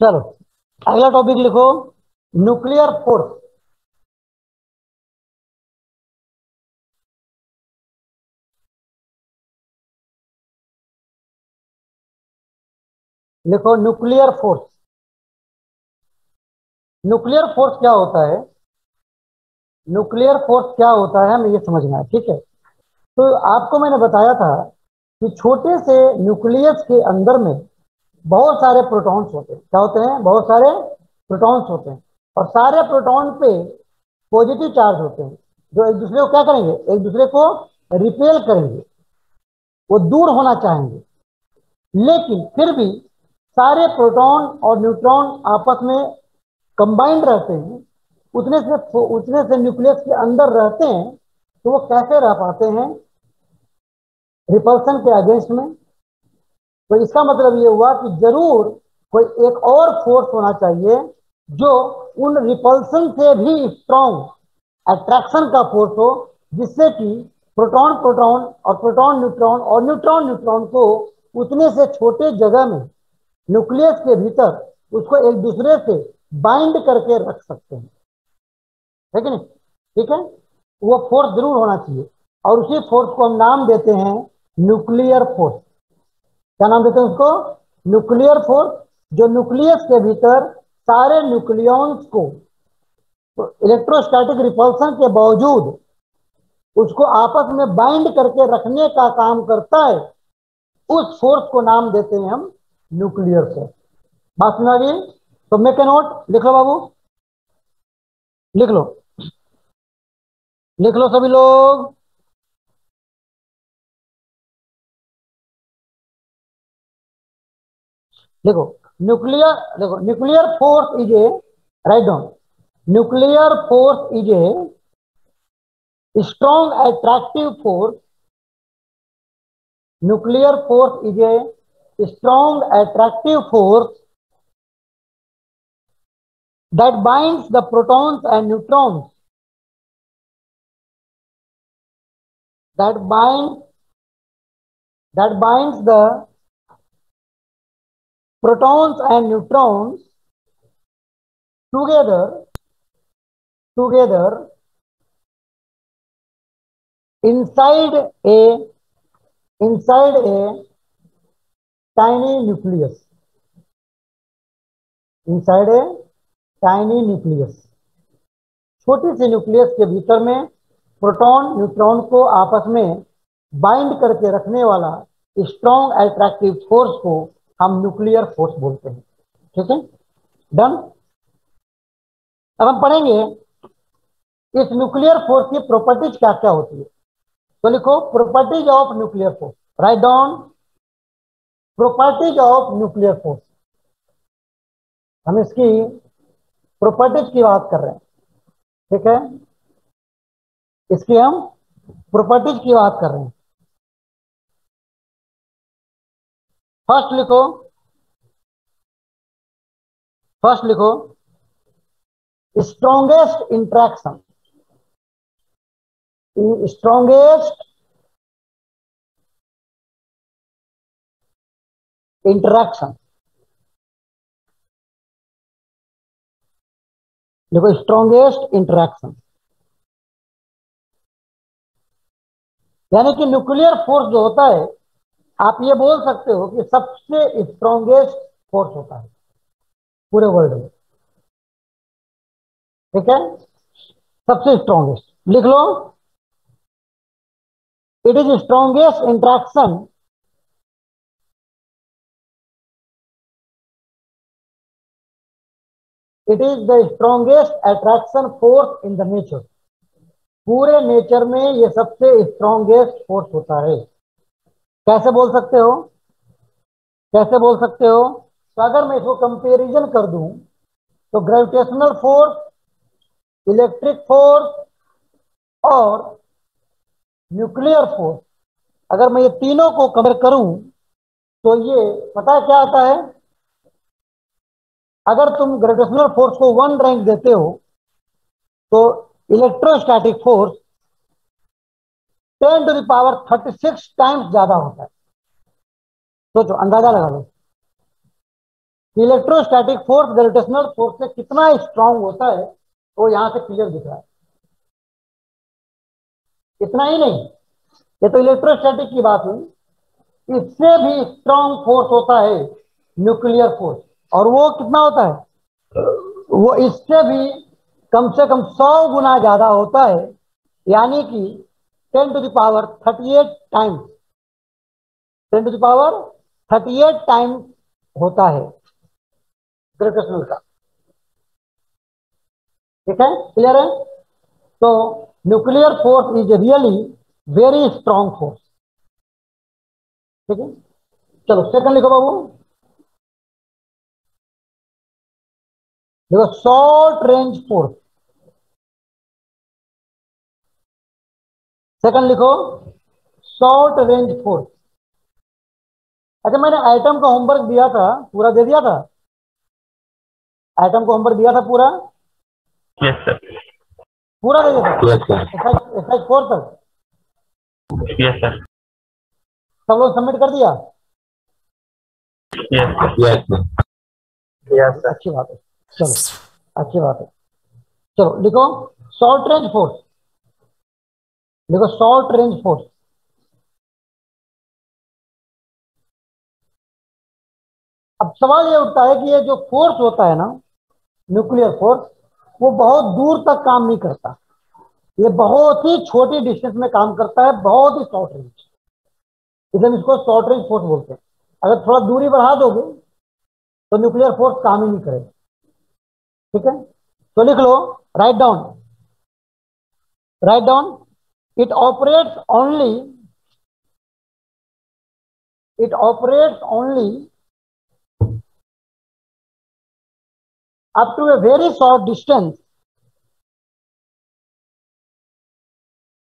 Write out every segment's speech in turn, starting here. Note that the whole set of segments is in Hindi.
चलो, अगला टॉपिक लिखो न्यूक्लियर फोर्स लिखो न्यूक्लियर फोर्स न्यूक्लियर फोर्स क्या होता है? न्यूक्लियर फोर्स क्या होता है, हमें ये समझना है, ठीक है? तो आपको मैंने बताया था कि छोटे से न्यूक्लियस के अंदर में बहुत सारे प्रोटॉन्स होते हैं। क्या होते हैं? बहुत सारे प्रोटॉन्स होते हैं। और सारे प्रोटॉन पे पॉजिटिव चार्ज होते हैं। जो एक दूसरे को क्या करेंगे? एक दूसरे को रिपेल करेंगे। वो दूर होना चाहेंगे। लेकिन फिर भी सारे प्रोटॉन और न्यूट्रॉन आपस में कंबाइंड रहते हैं। उतने से उतने से न्यूक्लियस के अंदर रहते हैं तो वो कैसे रह पाते हैं? रिपल्सन के अगेंस्ट में। तो इसका मतलब ये हुआ कि ज़रूर कोई एक और फोर्स होना चाहिए जो उन रिपल्सन से भी स्ट्रॉन्ग अट्रैक्शन का फोर्स हो, जिससे कि प्रोटॉन प्रोटॉन और प्रोटॉन न्यूट्रॉन और न्यूट्रॉन न्यूट्रॉन को उतने से छोटे जगह में न्यूक्लियस के भीतर उसको एक दूसरे से बाइंड करके रख सकते हैं। ठीक है नहीं? ठीक है? वो फोर्स ज़रूर होना चाहिए। और उसी फोर्स को हम नाम देते हैं न्यूक्लियर फोर्स क्या नाम देते हैं उसको? न्यूक्लियर फोर्स जो न्यूक्लियस के भीतर सारे न्यूक्लियॉन्स को इलेक्ट्रोस्टैटिक रिपल्सन के बावजूद उसको आपस में बाइंड करके रखने का काम करता है, उस फोर्स को नाम देते हैं हम न्यूक्लियर फोर्स बात सुना गई तो मेक ए नोट लिख लो बाबू। लिख लो। लिख लो सभी लोग। देखो न्यूक्लियर देखो nuclear force is a write down nuclear force is a strong attractive force nuclear force is a strong attractive force that binds the protons and neutrons. That binds that binds the protons and neutrons together together inside a inside a tiny nucleus inside a tiny nucleus छोटी सी न्यूक्लियस के भीतर में प्रोटॉन न्यूट्रॉन को आपस में बाइंड करके रखने वाला स्ट्रॉन्ग अट्रैक्टिव फोर्स को हम न्यूक्लियर फोर्स बोलते हैं। ठीक है? डन अब हम पढ़ेंगे, इस न्यूक्लियर फोर्स की प्रॉपर्टीज़ क्या क्या होती है? तो लिखो properties of nuclear force write down properties of nuclear force हम इसकी प्रॉपर्टीज़ की बात कर रहे हैं। ठीक है? इसकी हम प्रॉपर्टीज़ की बात कर रहे हैं। फ़र्स्ट लिखो। फ़र्स्ट लिखो। स्ट्रॉन्गेस्ट इंट्रैक्शन स्ट्रॉन्गेस्ट इंटरेक्शन देखो स्ट्रॉन्गेस्ट इंटरेक्शन यानी कि न्यूक्लियर फोर्स जो होता है आप ये बोल सकते हो कि सबसे स्ट्रॉन्गेस्ट फोर्स होता है, पूरे वर्ल्ड में। ठीक है? सबसे स्ट्रॉन्गेस्ट लिख लो। It is strongest interaction it is the strongest attraction force in the nature पूरे नेचर में ये सबसे स्ट्रॉन्गेस्ट फोर्स होता है। कैसे बोल सकते हो? कैसे बोल सकते हो? तो अगर मैं इसको कंपेरिजन कर दूँ तो ग्रेविटेशनल फोर्स इलेक्ट्रिक फोर्स और न्यूक्लियर फोर्स अगर मैं ये तीनों को कंपेयर करूँ तो ये पता क्या आता है? अगर तुम ग्रेविटेशनल फोर्स को वन रैंक देते हो तो electrostatic force ten to the power thirty six times ज़्यादा होता है। सोचो, अंदाज़ा लगा लो। इलेक्ट्रोस्टैटिक फोर्स ग्रेविटेशनल फोर्स से कितना स्ट्रांग होता है, वो यहाँ से क्लियर दिख रहा है। इतना ही नहीं, ये तो इलेक्ट्रोस्टैटिक की बात हुई। इससे भी स्ट्रांग फोर्स होता है न्यूक्लियर फोर्स और वो कितना होता है? वो इससे भी कम से कम सौ गुना ज़्यादा होता है, यानी कि ten to the power thirty eight times ten to the power thirty eight times होता है। ग्रेविटेशनल का। ठीक है? क्लियर है? तो nuclear force is really very strong force ठीक है? चलो सेकंड लिखो बाबू। देखो शॉर्ट रेंज फोर्स सेकंड लिखो शॉर्ट रेंज फोर्स अच्छा मैंने आइटम का होमवर्क दिया था पूरा दे दिया था? आइटम को होमवर्क दिया था पूरा? यस सर पूरा दे दिया था? यस सर एक्सरसाइज फोर तक यस सर सब लोग सबमिट कर दिया? यस यस यस अच्छी बात है। चलो अच्छी बात है। चलो लिखो शॉर्ट रेंज फोर्स लिखो शॉर्ट रेंज फोर्स अब सवाल ये उठता है कि ये जो फोर्स होता है ना न्यूक्लियर फोर्स वो बहुत दूर तक काम नहीं करता। ये बहुत ही छोटी डिस्टेंस में काम करता है, बहुत ही शॉर्ट रेंज इसलिए इसको शॉर्ट रेंज फोर्स बोलते हैं। अगर थोड़ा दूरी बढ़ा दोगे तो न्यूक्लियर फोर्स काम ही नहीं करेगा। ठीक है? तो लिख लो write down write down it operates only it operates only up to a very short distance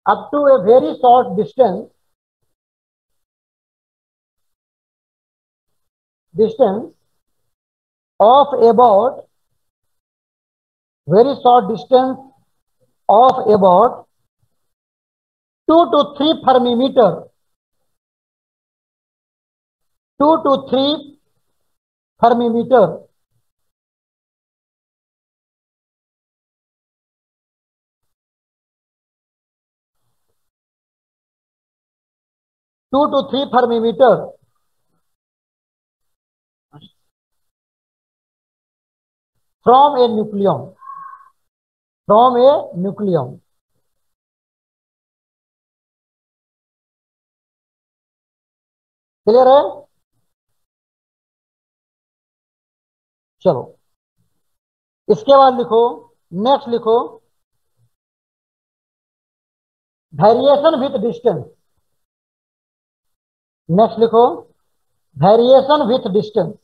up to a very short distance distance of about very short distance of about two two three fermimetre two two three fermimetre two two three fermimetre from a nucleon. From a nucleon. Clear है चलो। इसके बाद लिखो नेक्स्ट लिखो। वेरिएशन विथ डिस्टेंस नेक्स्ट लिखो। Variation with distance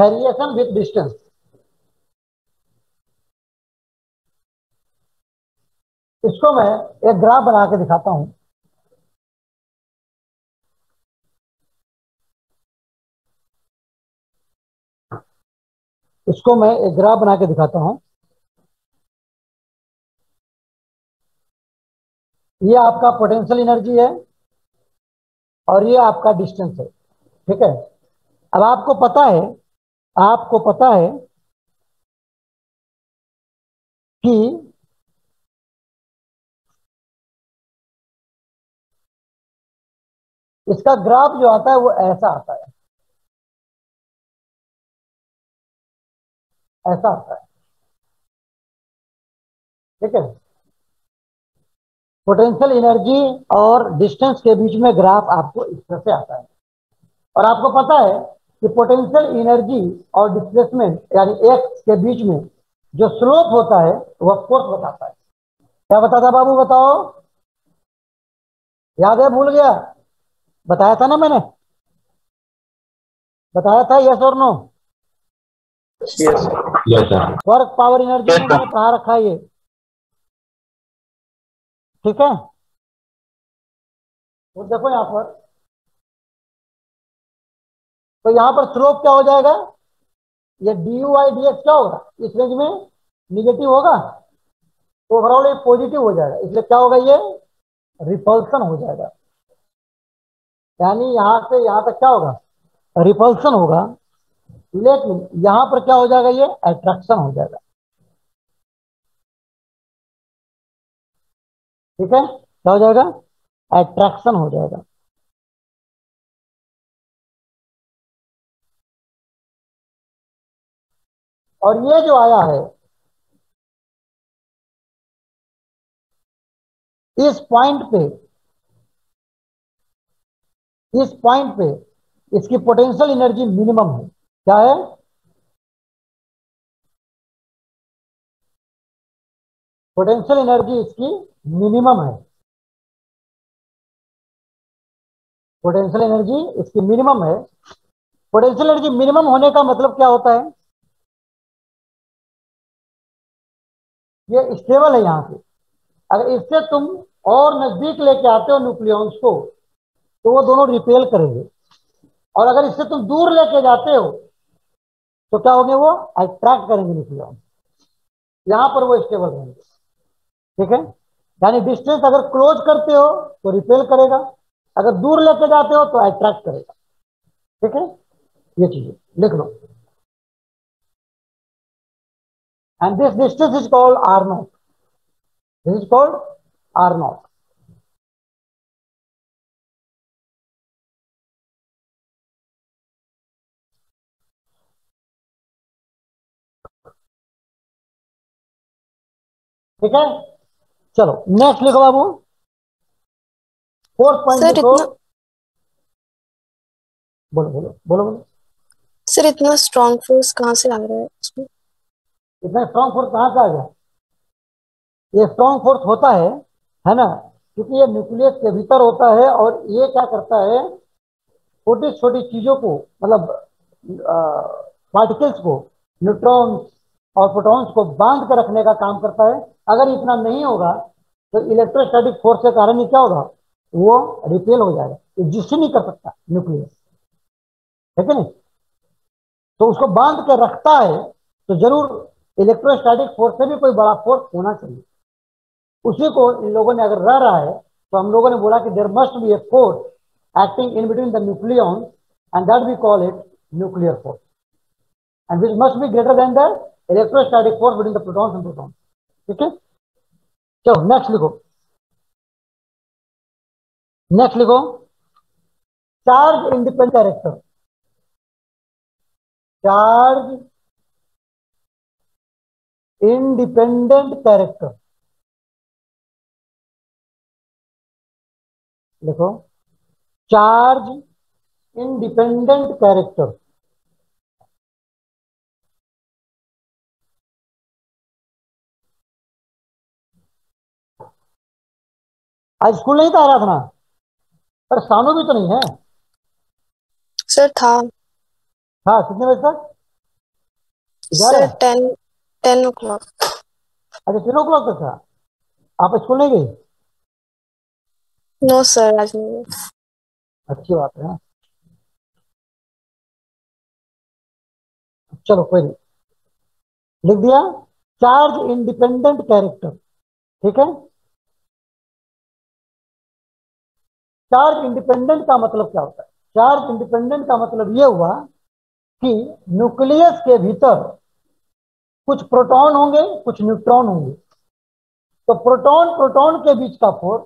variation with distance इसको मैं एक ग्राफ बना के दिखाता हूँ। इसको मैं एक ग्राफ बना के दिखाता हूँ। ये आपका पोटेंशियल एनर्जी है और ये आपका डिस्टेंस है। ठीक है? अब आपको पता है आपको पता है कि इसका ग्राफ जो आता है वो ऐसा आता है। ऐसा आता है। ठीक है? पोटेंशियल एनर्जी और डिस्टेंस के बीच में ग्राफ आपको इस तरह से आता है। और आपको पता है कि पोटेंशियल एनर्जी और डिस्प्लेसमेंट यानी एक्स के बीच में जो स्लोप होता है वह फोर्स बताता है। क्या बताता बाबू बताओ? याद है? भूल गया। बताया था ना मैंने? बताया था यस और नो वर्क पावर एनर्जी में मैंने कहा रखा है ये? ठीक है? देखो यहाँ पर तो यहाँ पर स्लोप क्या हो जाएगा? ये d u i d x क्या होगा? इस रेंज में निगेटिव होगा? तो ओवरऑल ये पॉजिटिव हो जाएगा। इसलिए क्या होगा ये? रिपल्सन हो जाएगा। यानी यहाँ से यहाँ तक क्या होगा? रिपल्सन होगा। लेकिन यहाँ पर क्या हो जाएगा ये? अट्रैक्शन हो जाएगा। ठीक है? क्या हो जाएगा? अट्रैक्शन हो जाएगा। और ये जो आया है, इस पॉइंट पे, इस पॉइंट पे इसकी पोटेंशियल एनर्जी मिनिमम है। क्या है? पोटेंशियल एनर्जी इसकी मिनिमम है। पोटेंशियल एनर्जी इसकी मिनिमम है। पोटेंशियल एनर्जी मिनिमम होने का मतलब क्या होता है? ये स्टेबल है यहाँ से अगर इससे तुम और नज़दीक लेके आते हो न्यूक्लियॉन्स को तो वो दोनों रिपेल करेंगे। और अगर इससे तुम दूर लेके जाते हो तो क्या होंगे वो? अट्रैक्ट करेंगे न्यूक्लियॉन यहाँ पर वो स्टेबल रहेंगे। ठीक है? यानी डिस्टेंस अगर क्लोज करते हो तो रिपेल करेगा। अगर दूर लेके जाते हो तो अट्रैक्ट करेगा। ठीक है? ये चीज़ें लिख लो। And this distance is called r naught this is called r naught ठीक है? चलो नेक्स्ट लिखो बाबू। फोर्थ पॉइंट लिखो इतना बोलो बोलो बोलो बोलो। सर इतना स्ट्रॉन्ग फोर्स कहाँ से आ रहा है उसमें? इतना स्ट्रॉन्ग फोर्स कहाँ से आ गया? ये स्ट्रॉन्ग फोर्स होता है है ना? क्योंकि ये न्यूक्लियस के भीतर होता है और ये क्या करता है? छोटी छोटी चीज़ों को मतलब पार्टिकल्स को न्यूट्रॉन्स और प्रोटॉन्स को बाँध कर रखने का काम करता है। अगर इतना नहीं होगा तो इलेक्ट्रोस्टैटिक फोर्स के कारण ही क्या होगा? वो रिपेल हो जाएगा। एग्जिस्ट नहीं कर सकता न्यूक्लियस ठीक है नहीं? तो उसको बाँध के रखता है तो ज़रूर इलेक्ट्रोस्टैटिक फोर्स से भी कोई बड़ा फोर्स होना चाहिए। उसी को इन लोगों ने अगर रह रहा है तो हम लोगों ने बोला कि there must be a force acting in between the nucleon and that we call it nuclear force and which must be greater than the electrostatic force between the protons and protons ठीक है? चलो नेक्स्ट लिखो। नेक्स्ट लिखो। Charge independent director charge independent character लिखो चार्ज इंडिपेंडेंट कैरेक्टर आज स्कूल नहीं था आराधना पर सानू भी तो नहीं है। सर था। हाँ कितने बजे तक? Sir ten ten o'clock अच्छा टेन ओ क्लॉक तक था? आप स्कूल नहीं गई? नो सर आज नहीं अच्छी बात है। चलो कोई नहीं। लिख दिया? चार्ज इंडिपेंडेंट कैरेक्टर ठीक है? चार्ज इंडिपेंडेंट का मतलब क्या होता है? चार्ज इंडिपेंडेंट का मतलब यह हुआ कि न्यूक्लियस के भीतर कुछ प्रोटॉन होंगे, कुछ न्यूट्रॉन होंगे। तो प्रोटॉन प्रोटॉन के बीच का फोर्स,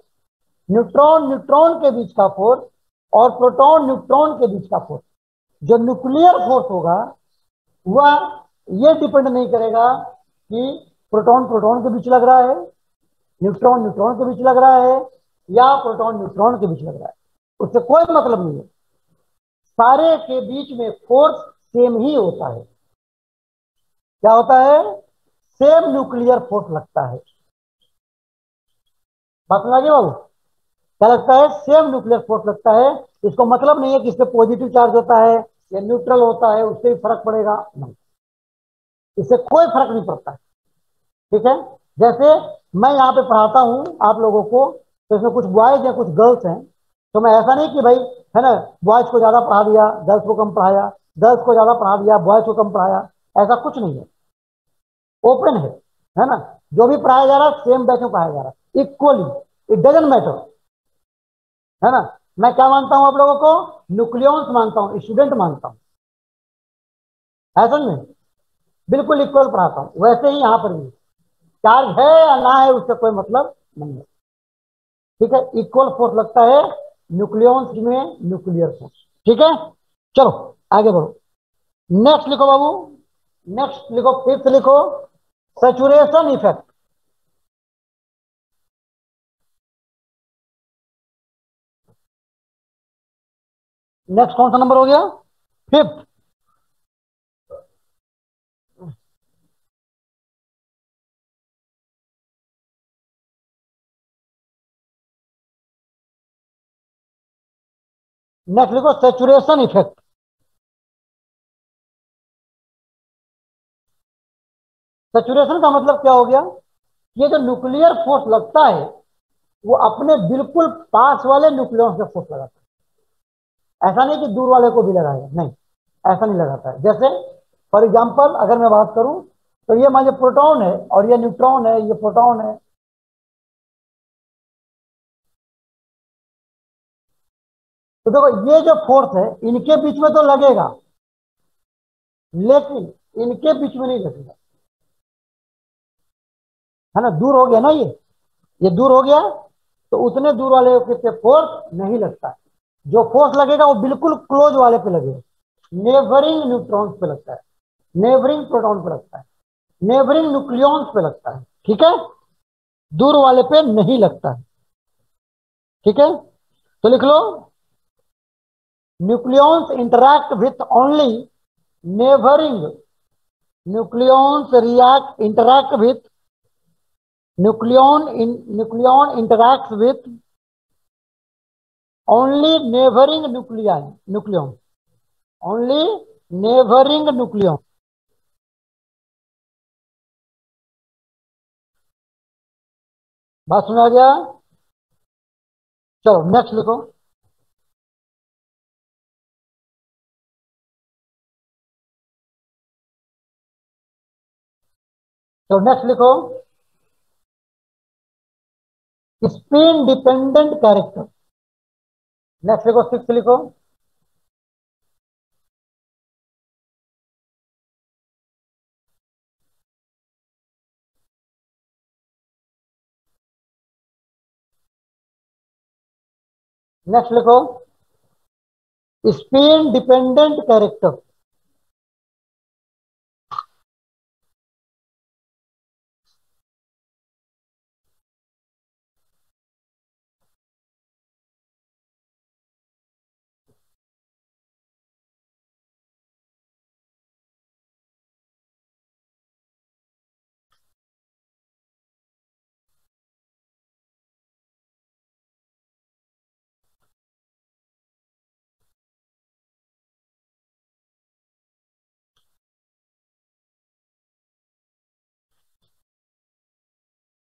न्यूट्रॉन न्यूट्रॉन के बीच का फोर्स, और प्रोटॉन, न्यूट्रॉन के बीच का फोर्स। जो न्यूक्लियर फोर्स होगा, वह यह डिपेंड नहीं करेगा कि प्रोटॉन प्रोटॉन के बीच लग रहा है, न्यूट्रॉन न्यूट्रॉन के बीच लग रहा है, या प्रोटॉन, न्यूट्रॉन के बीच लग रहा है। उससे कोई मतलब नहीं है। सारे के बीच में फोर्स सेम ही होता है। क्या होता है? सेम न्यूक्लियर फोर्स लगता है। बात आ बाबू? क्या लगता है? सेम न्यूक्लियर फोर्स लगता है। इसको मतलब नहीं है कि इससे पॉजिटिव चार्ज होता है या न्यूट्रल होता है, उससे भी फ़र्क पड़ेगा। नहीं। इससे कोई फ़र्क नहीं पड़ता। ठीक है? जैसे मैं यहाँ पे पढ़ाता हूँ आप लोगों को तो इसमें कुछ बॉयज़ हैं, कुछ गर्ल्स हैं। तो मैं ऐसा नहीं कि भाई, है ना बॉयज़ को ज़्यादा पढ़ा दिया गर्ल्स को कम पढ़ाया गर्ल्स को ज़्यादा पढ़ा दिया बॉयज़ को कम पढ़ाया। ऐसा कुछ नहीं है। ओपन है है ना? जो भी पढ़ाया जा रहा है सेम बैच में पढ़ाया जा रहा है। इक्वली इट डजेंट मैटर है ना? मैं क्या मानता हूँ आप लोगों को? न्यूक्लियंस मानता हूँ स्टूडेंट मानता हूँ। ऐसा नहीं बिल्कुल इक्वल पढ़ाता हूँ। वैसे ही यहाँ पर भी। चार्ज है या ना है उससे कोई मतलब नहीं है। ठीक है? इक्वल फोर्स लगता है न्यूक्लियंस में न्यूक्लियर फोर्स ठीक है? चलो, आगे बढ़ो। नेक्स्ट लिखो बाबू। नेक्स्ट लिखो फिफ्थ लिखो। सेचुरेशन इफ़ेक्ट नेक्स्ट कौन सा नंबर हो गया? फिफ्थ नेक्स्ट लिखो सेचुरेशन इफ़ेक्ट सेचुरेशन का मतलब क्या हो गया? ये जो न्यूक्लियर फोर्स लगता है, वो अपने बिल्कुल पास वाले न्यूक्लियस पे फोर्स लगाता है। ऐसा नहीं कि दूर वाले को भी लगाएगा नहीं, ऐसा नहीं लगाता है। जैसे फॉर एग्ज़ाम्पल अगर मैं बात करूँ तो ये मान प्रोटॉन है, और ये न्यूट्रॉन है, ये प्रोटॉन है। तो देखो, ये जो फोर्स है, इनके बीच में तो लगेगा, लेकिन इनके बीच में नहीं लगेगा। है ना? दूर हो गया ना ये? ये दूर हो गया? तो उतने दूर वाले पे फोर्स नहीं लगता। जो फोर्स लगेगा वो बिल्कुल क्लोज वाले पे लगेगा। नेबरिंग न्यूट्रॉन्स पे लगता है। नेबरिंग प्रोटॉन पे लगता है। नेबरिंग न्यूक्लियॉन्स पे लगता है। ठीक है? दूर वाले पे नहीं लगता है। ठीक है? तो लिख लो। Nucleons interact with only neighbouring nucleons react, interact with nucleon in nucleon interacts with only neighboring nuclei nucleon only neighboring nucleon बात सुना गया चलो नेक्स्ट लिखो तो नेक्स्ट लिखो स्पिन डिपेंडेंट कैरेक्टर। नेक्स्ट लिखो सिक्स लिखो। नेक्स्ट लिखो। Spin dependent character.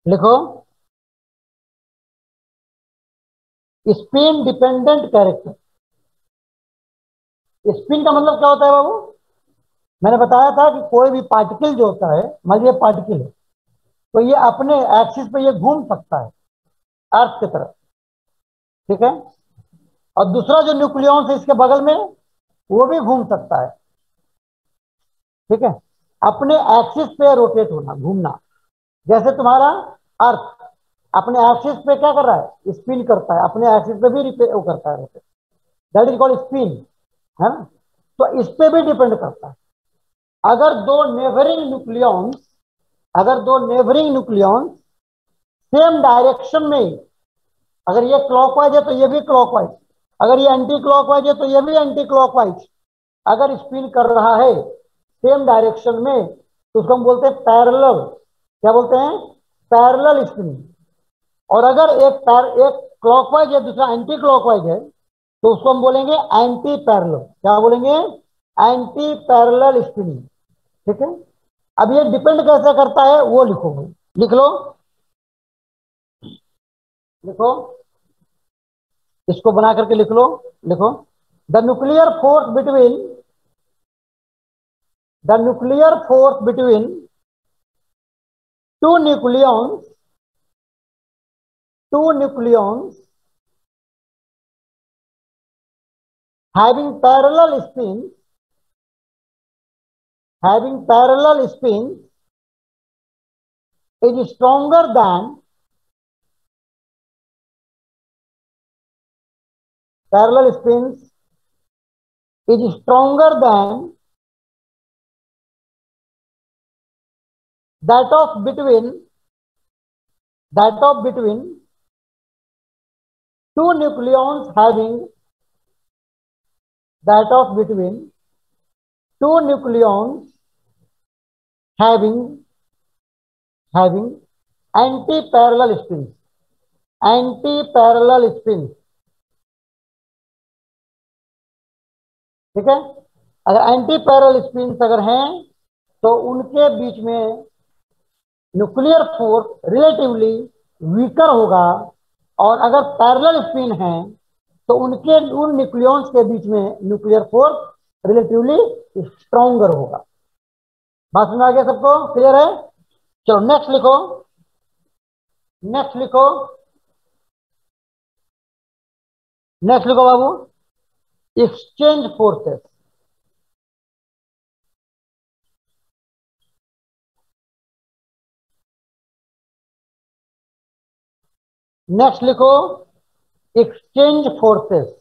लिखो। Spin dependent character. स्पिन का मतलब क्या होता है बाबू? मैंने बताया था कि कोई भी पार्टिकल जो होता है, मान लीजिए पार्टिकल है तो ये अपने एक्सिस पे ये घूम सकता है अर्थ की तरफ़। ठीक है? और दूसरा जो न्यूक्लियॉन्स है इसके बगल में, वो भी घूम सकता है। ठीक है? अपने एक्सिस पे रोटेट होना, घूमना। जैसे तुम्हारा अर्थ, अपने एक्सिस पे क्या कर रहा है? स्पिन करता है। अपने एक्सिस पे भी वो करता है दैट इज़ कॉल्ड स्पिन है ना? तो इस पे भी डिपेंड करता है। अगर दो नेबरिंग न्यूक्लियॉन्स अगर दो नेबरिंग न्यूक्लियॉन्स सेम डायरेक्शन में अगर ये क्लॉकवाइज है तो ये भी क्लॉकवाइज अगर ये एंटी क्लॉकवाइज है तो ये भी एंटी क्लॉकवाइज अगर स्पिन कर रहा है सेम डायरेक्शन में तो उसको हम बोलते हैं पैरेलल क्या बोलते हैं? पैरेलल स्पिनिंग और अगर एक पैर, एक क्लॉकवाइज है दूसरा एंटी क्लॉकवाइज है तो उसको हम बोलेंगे एंटी पैरेलल क्या बोलेंगे? एंटी पैरेलल स्पिनिंग ठीक है? अब ये डिपेंड कैसे करता है, वो लिखो भाई। लिख लो। लिखो। इसको बना करके लिख लो। लिखो। The nuclear force between the nuclear force between two nucleons two nucleons having parallel spins having parallel spins is stronger than parallel spins is stronger than that of between that of between two nucleons having that of between two nucleons having having anti-parallel spins anti-parallel spins ठीक है अगर एंटी पैरल स्पिन्स अगर हैं तो उनके बीच में न्यूक्लियर फोर्स रिलेटिवली वीकर होगा, और अगर पैरेलल स्पिन है तो उनके, उन न्यूक्लियंस के बीच में न्यूक्लियर फोर्स रिलेटिवली स्ट्रोंगर होगा। बात समझ आ गया सबको? क्लियर है? चलो नेक्स्ट लिखो। नेक्स्ट लिखो। नेक्स्ट लिखो बाबू। एक्सचेंज फोर्सेस नेक्स्ट लिखो एक्सचेंज फोर्सेस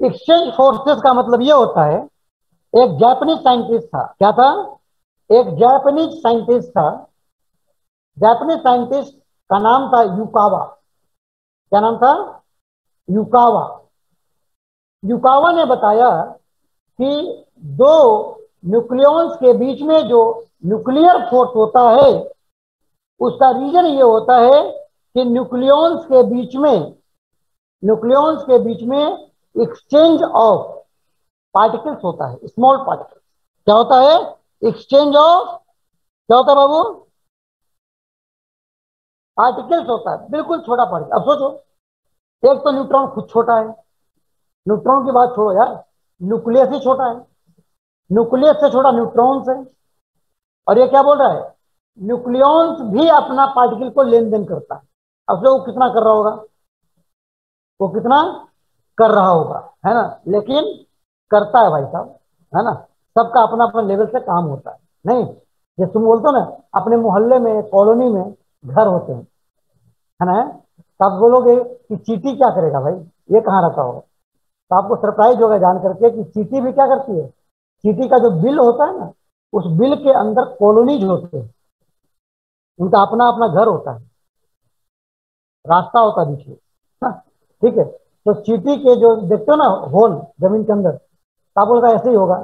एक्सचेंज फोर्सेस का मतलब यह होता है, एक जापानीज साइंटिस्ट था। क्या था? एक जापानीज साइंटिस्ट था। जापानीज साइंटिस्ट का नाम था युकावा क्या नाम था? युकावा युकावा ने बताया कि दो न्यूक्लियंस के बीच में जो न्यूक्लियर फोर्स होता है, उसका रीजन ये होता है कि न्यूक्लियंस के बीच में न्यूक्लियंस के बीच में एक्सचेंज ऑफ़ पार्टिकल्स होता है, स्मॉल पार्टिकल्स। क्या होता है? एक्सचेंज ऑफ़, क्या होता है बाबू? पार्टिकल्स होता है, बिल्कुल छोटा पार्टिकल। अब सोचो, एक तो न्यूट्रॉन खुद छोटा है। न्यूट्रॉन की बात छोड़ो यार। न्यूक्लियस ही छोटा है। न्यूक्लियस से छोटा न्यूट्रॉन्स है। और ये क्या बोल रहा है? न्यूक्लियॉन्स भी अपना पार्टिकल को लेन देन करता है। अब वो कितना कर रहा होगा? वो कितना कर रहा होगा, है ना? लेकिन करता है भाई साहब, है ना? सबका अपना अपना लेवल से काम होता है। नहीं जैसे तुम बोलते हो ना, अपने मोहल्ले में, कॉलोनी में घर होते हैं, है ना? तो आप बोलोगे कि चीटी क्या करेगा भाई? ये कहाँ रखा होगा? तो आपको सरप्राइज़ होगा जान करके कि चीटी भी क्या करती है? चीटी का जो बिल होता है ना उस बिल के अंदर कॉलोनीज होते हैं। उनका अपना अपना घर होता है। रास्ता होता है बीच हाँ, ठीक है। तो चीटी के जो देखते हो ना होल ज़मीन के अंदर तो आप बोलता ऐसे ही होगा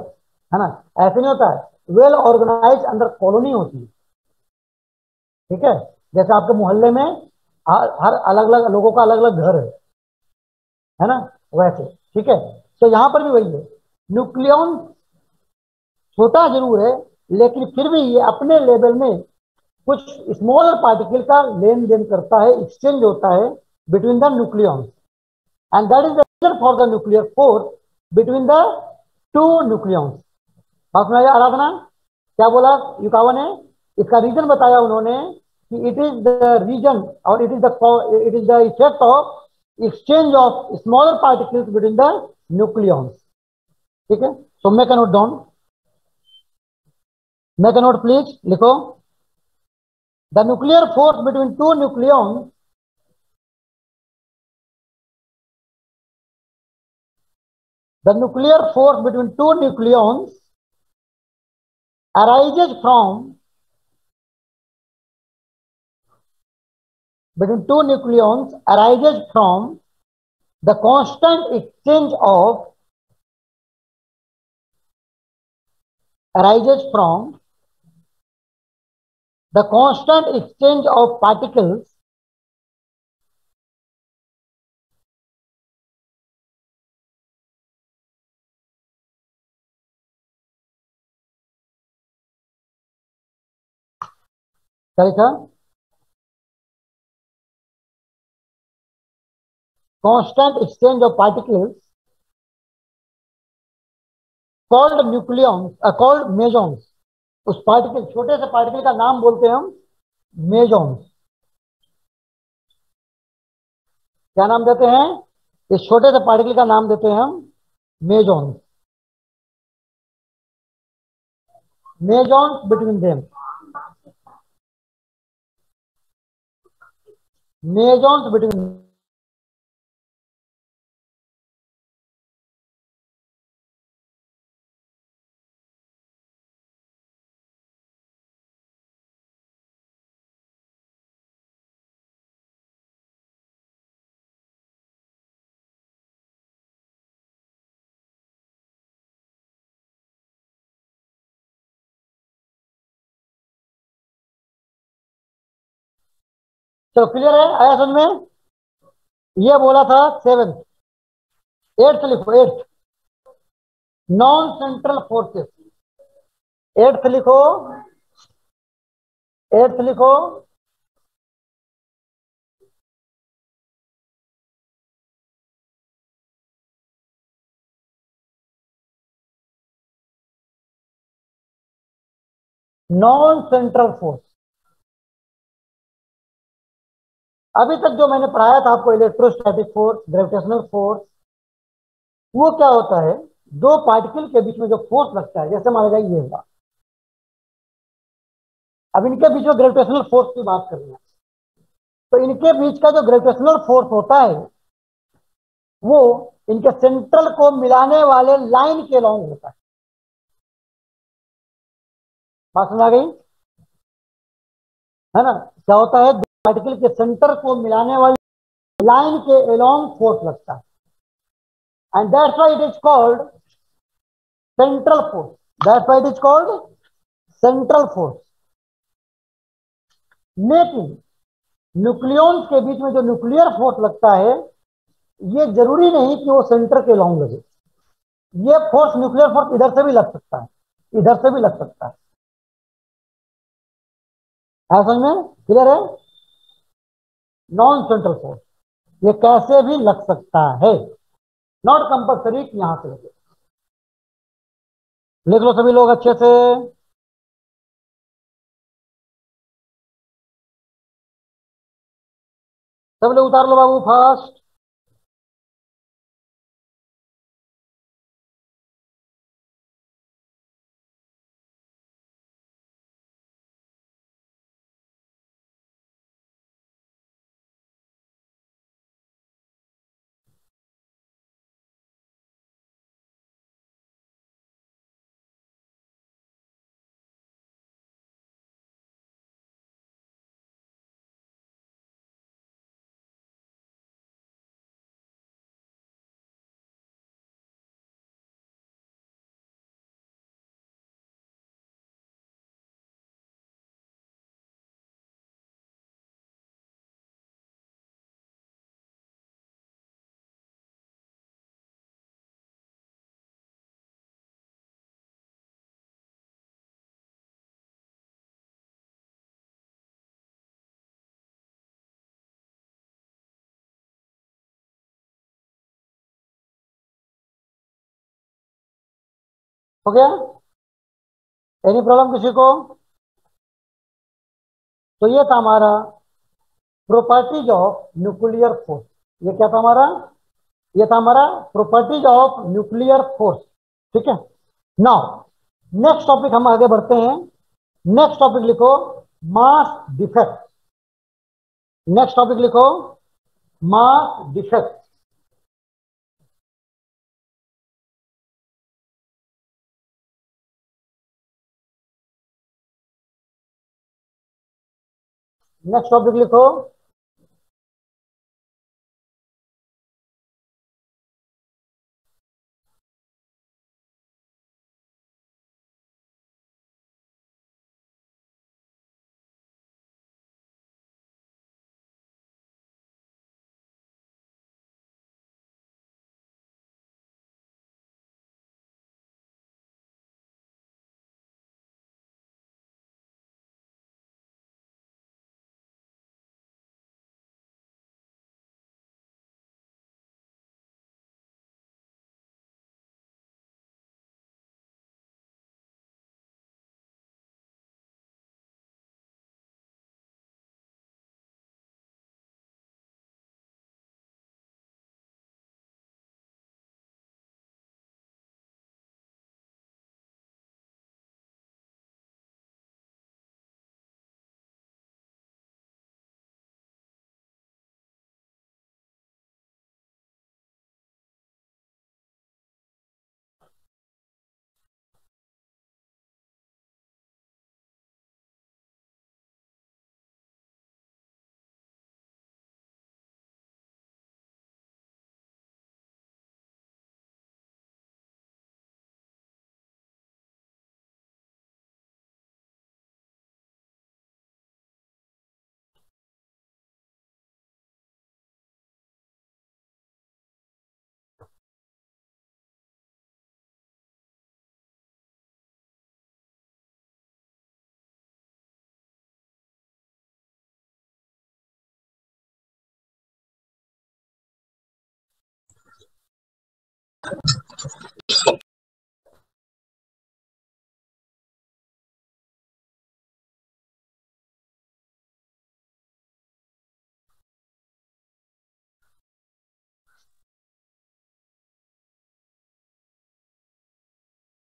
है ना? ऐसे नहीं होता है। वेल ऑर्गेनाइज अंदर कॉलोनी होती है। ठीक है? जैसे आपके मोहल्ले में हर अलग अलग लोगों का अलग अलग घर है। है ना? वैसे। ठीक है? तो यहाँ पर भी वही है। न्यूक्लियन छोटा ज़रूर है, लेकिन फिर भी ये अपने लेवल में कुछ स्मॉलर पार्टिकल का लेन देन करता है एक्सचेंज होता है between the nucleons and that is the reason for the nuclear force between the two nucleons बात आराधना क्या बोला युकावा ने? इसका रीजन बताया उन्होंने कि इट इज़ द रीजन और it is the it is the effect of exchange of smaller particles between the nucleons ठीक है? So make note down make note please लिखो. The nuclear force between two nucleons the nuclear force between two nucleons arises from between two nucleons arises from the constant exchange of arises from the constant exchange of particles Sorry. Constant exchange of particles called nucleons uh, called mesons उस पार्टिकल छोटे से पार्टिकल का नाम बोलते हैं हम मेजॉन्स क्या नाम देते हैं इस छोटे से पार्टिकल का नाम देते हैं हम mesons mesons between them mesons between चलो क्लियर है? आया समझ में? ये बोला था सेवेंथ एट्थ लिखो eighth non central forces eighth लिखो. एट्थ लिखो. नॉन सेंट्रल फोर्स अभी तक जो मैंने पढ़ाया था आपको इलेक्ट्रोस्टैटिक फोर्स ग्रेविटेशनल फोर्स वो क्या होता है? दो पार्टिकल के बीच में जो फोर्स लगता है, जैसे मान लीजिए ये हुआ। अब इनके बीच में ग्रेविटेशनल फोर्स की बात कर रहे हैं। तो इनके बीच का जो ग्रेविटेशनल फोर्स होता है, वो इनके सेंट्रल को मिलाने वाले लाइन के लॉन्ग होता है। बात सुना गई? है ना? क्या होता है? पार्टिकल के सेंटर को मिलाने वाली लाइन के एलोंग फोर्स लगता है। And that's why it is called central force that's why it is called central force लेकिन न्यूक्लियॉन्स के बीच में जो न्यूक्लियर फोर्स लगता है, ये ज़रूरी नहीं कि वो सेंटर के लॉन्ग लगे। ये फोर्स न्यूक्लियर फोर्स इधर से भी लग सकता है। इधर से भी लग सकता है। समझ में? क्लियर है? नॉन सेंट्रल फोर्स ये कैसे भी लग सकता है। नॉट कंपल्सरी यहाँ से लगे लिख लो सभी लोग अच्छे से। सब लोग उतार लो बाबू फास्ट हो गया? एनी प्रॉब्लम किसी को? तो ये था हमारा प्रॉपर्टीज़ ऑफ़ न्यूक्लियर फोर्स ये क्या था हमारा? ये था हमारा प्रॉपर्टीज़ ऑफ़ न्यूक्लियर फोर्स ठीक है? नाउ नेक्स्ट टॉपिक हम आगे बढ़ते हैं। नेक्स्ट टॉपिक लिखो मास डिफेक्ट नेक्स्ट टॉपिक लिखो मास डिफेक्ट नेक्स्ट टॉपिक लिखो।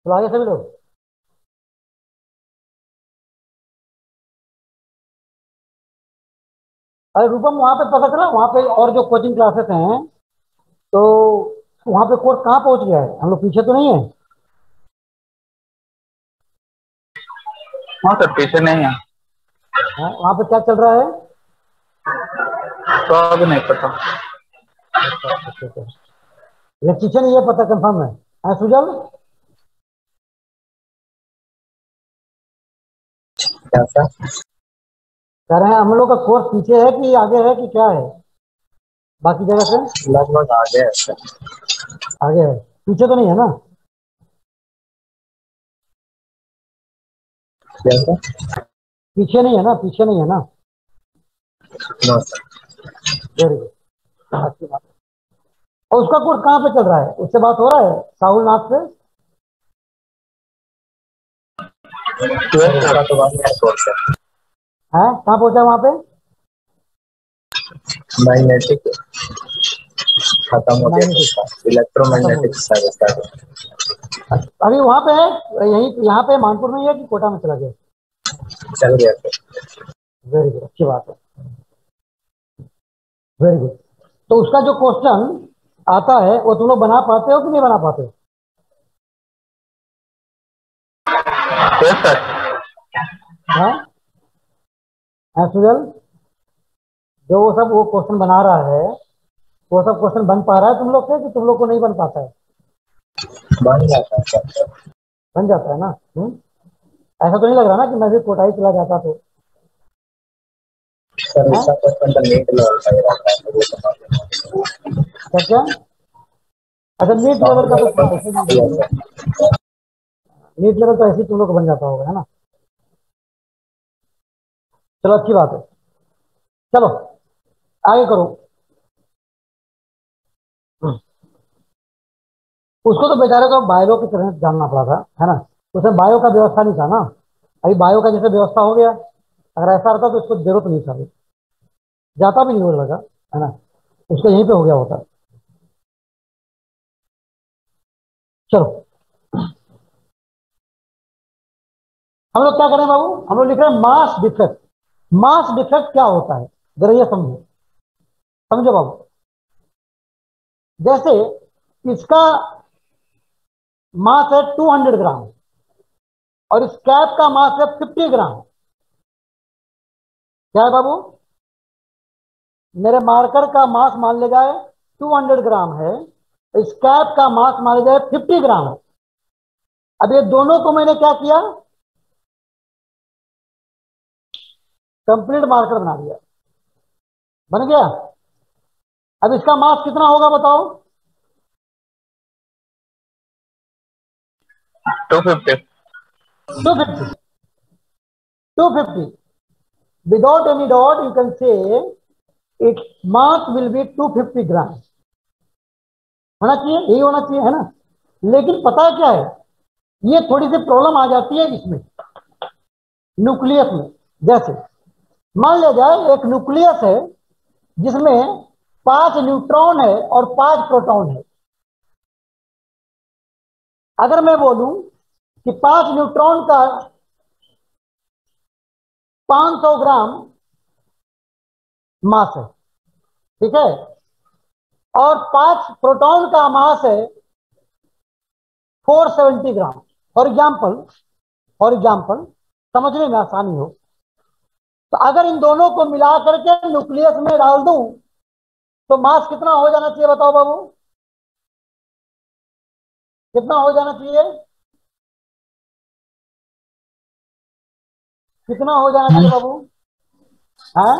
आगे सभी लोग अरे रूपम, वहाँ पे पता चला, वहाँ पे और जो कोचिंग क्लासेस हैं तो वहाँ पे कोर्स कहाँ पहुँच गया है? हम लोग पीछे तो नहीं है? हाँ सर पीछे नहीं है। हाँ, वहाँ पे क्या चल रहा है? तो अब नहीं पता। इलेक्ट्रिशियन ये पता कंफर्म है। हाँ सुजल? क्या सर? कह रहे हैं हम लोग का कोर्स पीछे है कि आगे है कि क्या है? बाकी जगह से? लगभग आ गया है आगे है। पीछे तो नहीं है ना? पीछे नहीं है ना? पीछे नहीं है ना? वेरी गुड अच्छी बात। और उसका कोर्स कहाँ पे चल रहा है? उससे बात हो रहा है? साहुल नाथ से तो है कहाँ पहुँचा वहाँ पे? मैग्नेटिक। खत्म हो गया इलेक्ट्रोमैग्नेटिक अभी वहाँ पे है यहीं यहाँ पे मानपुर में ही है कि कोटा में चला गया? चल गया। वेरी गुड अच्छी बात है। वेरी गुड तो उसका जो क्वेश्चन आता है वो तुम लोग बना पाते हो कि नहीं बना पाते हैं? हैं? सुजल? जो वो सब वो क्वेश्चन बना रहा है वो सब क्वेश्चन बन पा रहा है तुम लोग से कि तुम लोग को नहीं बन पाता है? बन जाता है बन जाता है। ना? हम्म? ऐसा तो नहीं लग रहा ना कि मैं भी कोटाई चला जाता तो। ही? है तो क्या अच्छा नीट लेवल का तो ही। नीट लेवल तो ऐसे तुम लोग को बन जाता होगा है ना? चलो अच्छी बात है। चलो आगे करो। उसको तो बेचारे को बायो की तरह जानना पड़ा था, है ना? उसमें बायो का व्यवस्था नहीं था ना? अभी बायो का जैसे व्यवस्था हो गया, अगर ऐसा रहता तो उसको ज़रूरत नहीं था। जाता भी नहीं लगा है ना? उसको यहीं पे हो गया होता। चलो। हम लोग क्या करें बाबू? हम लोग लिख रहे हैं मास डिफेक्ट। मास डिफेक्ट क्या होता है? जरा ये समझो। समझो बाबू। जैसे इसका मास है 200 ग्राम। और इस कैप का मास है 50 ग्राम। क्या है बाबू? मेरे मार्कर का मास मान ले जाए 200 ग्राम है। इस कैप का मास मान ले जाए 50 ग्राम है। अब ये दोनों को मैंने क्या किया? कंप्लीट मार्कर बना दिया। बन गया? अब इसका मास कितना होगा बताओ? Two fifty two fifty two fifty without any dot you can say it mass will be two fifty gram होना चाहिए? यही होना चाहिए, है ना? लेकिन पता क्या है? ये थोड़ी सी प्रॉब्लम आ जाती है इसमें न्यूक्लियस में। जैसे, मान लिया जाए, एक न्यूक्लियस है, जिसमें पाँच न्यूट्रॉन है और पाँच प्रोटॉन है। अगर मैं बोलूँ कि पाँच न्यूट्रॉन का 500 ग्राम मास है, ठीक है? और पाँच प्रोटॉन का मास है 470 gram. For example for example समझने में आसानी हो। तो अगर इन दोनों को मिला करके न्यूक्लियस में डाल दूँ तो मास कितना हो जाना चाहिए बताओ बाबू? कितना हो जाना चाहिए? कितना हो जाना चाहिए बाबू? हैं?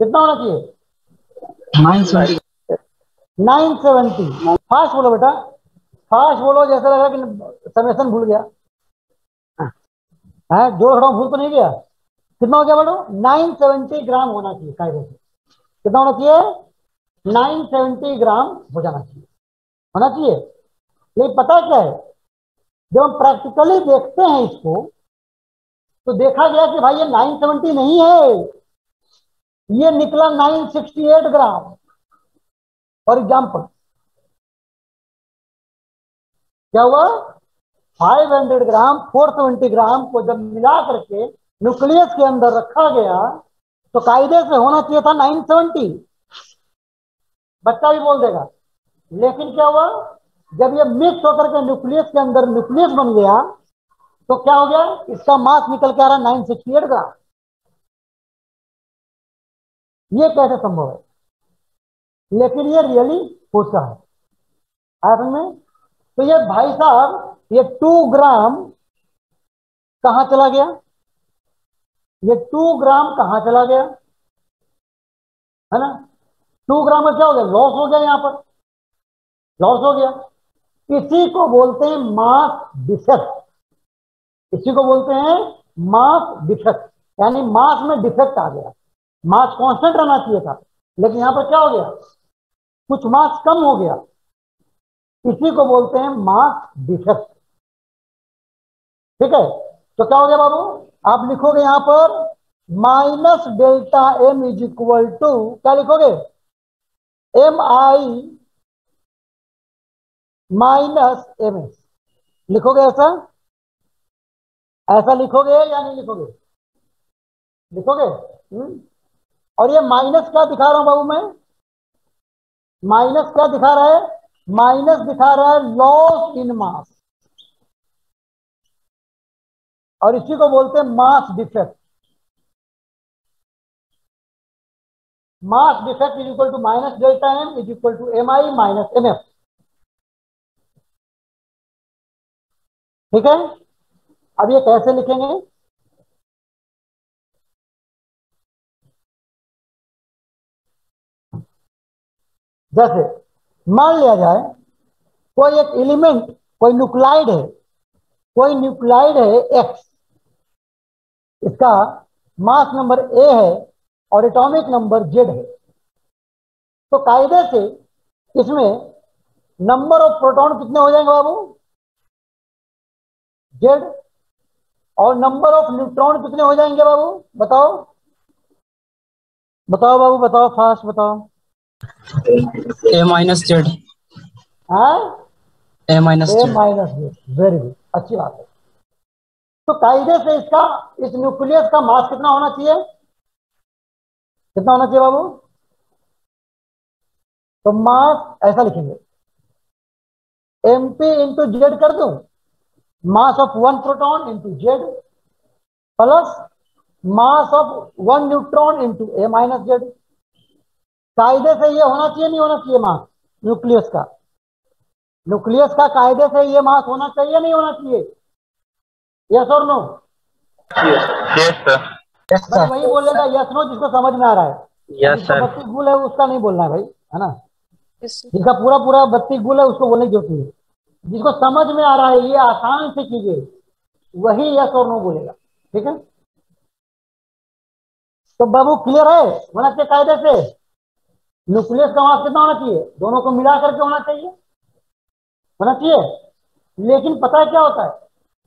कितना होना चाहिए? नाइन सेवेंटी फास्ट बोलो बेटा। फास्ट बोलो जैसे लग रहा है कि समेसन भूल गया। है जोड़ खड़ा भूल तो नहीं गया। कितना हो गया बोलो नाइन सेवेंटी ग्राम होना चाहिए कायदे से। कितना होना चाहिए? 970 ग्राम हो जाना चाहिए। होना चाहिए लेकिन पता क्या है? जब हम प्रैक्टिकली देखते हैं इसको तो देखा गया कि भाई ये 970 नहीं है। ये निकला 968 ग्राम फॉर एग्ज़ाम्पल क्या हुआ? 500 ग्राम 470 ग्राम को जब मिला करके न्यूक्लियस के अंदर रखा गया तो कायदे से होना चाहिए था 970 बच्चा भी बोल देगा। लेकिन क्या हुआ? जब ये मिक्स होकर के न्यूक्लियस के अंदर न्यूक्लियस बन गया तो क्या हो गया? इसका मास निकल के आ रहा नाइन सिक्सटी एट ग्राम ये कैसे संभव है? लेकिन ये रियली होता है। आया में? तो ये भाई साहब, ये टू ग्राम कहाँ चला गया? ये टू ग्राम कहाँ चला गया? है ना? टू ग्राम का क्या हो गया? लॉस हो गया यहाँ पर। लॉस हो गया। इसी को बोलते हैं मास डिफेक्ट। इसी को बोलते हैं मास डिफेक्ट। यानी मास में डिफेक्ट आ गया। मास कांस्टेंट रहना चाहिए था। लेकिन यहाँ पर क्या हो गया? कुछ मास कम हो गया। इसी को बोलते हैं मास डिफेक्ट। ठीक है? तो क्या हो गया बाबू? आप लिखोगे यहाँ पर minus delta M is equal to, क्या लिखोगे? M I minus M S. लिखोगे ऐसा? ऐसा लिखोगे या नहीं लिखोगे? लिखोगे? हम्म? और ये माइनस क्या दिखा रहा हूँ बाबू मैं? माइनस क्या दिखा रहा है? माइनस दिखा रहा है लॉस इन मास और इसी को बोलते हैं mass defect mass defect is equal to minus delta M is equal to M I minus M F ठीक है? अब ये कैसे लिखेंगे? जैसे, मान लिया जाए, कोई एक एलिमेंट कोई न्यूक्लाइड है, कोई न्यूक्लाइड है एक्स इसका मास नंबर ए है और एटॉमिक नंबर जेड है। तो कायदे से इसमें नंबर ऑफ़ प्रोटॉन कितने हो जाएँगे बाबू? जेड और नंबर ऑफ़ न्यूट्रॉन कितने हो जाएँगे बाबू? बताओ। बताओ बाबू बताओ फास्ट बताओ। A minus Z A minus A minus Z very good अच्छी बात है। तो कायदे से इसका इस न्यूक्लियस का मास कितना होना चाहिए? कितना होना चाहिए बाबू? तो मास ऐसा लिखेंगे। एम पी इंटू जेड कर दूँ? Mass of one proton into Z plus mass of one neutron into A minus Z कायदे से ये होना चाहिए नहीं होना चाहिए मास न्यूक्लियस का। न्यूक्लियस का कायदे से ये मास होना चाहिए नहीं होना चाहिए? यस और नो यस सर वही बोलेगा यस नो जिसको समझ में आ रहा है। यस सर बत्ती गुल है उसका नहीं बोलना है भाई है ना? Yes, जिसका पूरा पूरा बत्ती गुल है उसको बोलने की ज़रूरत नहीं है। जिसको समझ में आ रहा है ये आसान से चीज़ें वही यस और नो बोलेगा। ठीक है? तो बाबू क्लियर है? होना चाहिए कायदे से। न्यूक्लियस का मास कितना होना चाहिए? दोनों को मिला करके होना चाहिए। होना चाहिए? लेकिन पता है क्या होता है?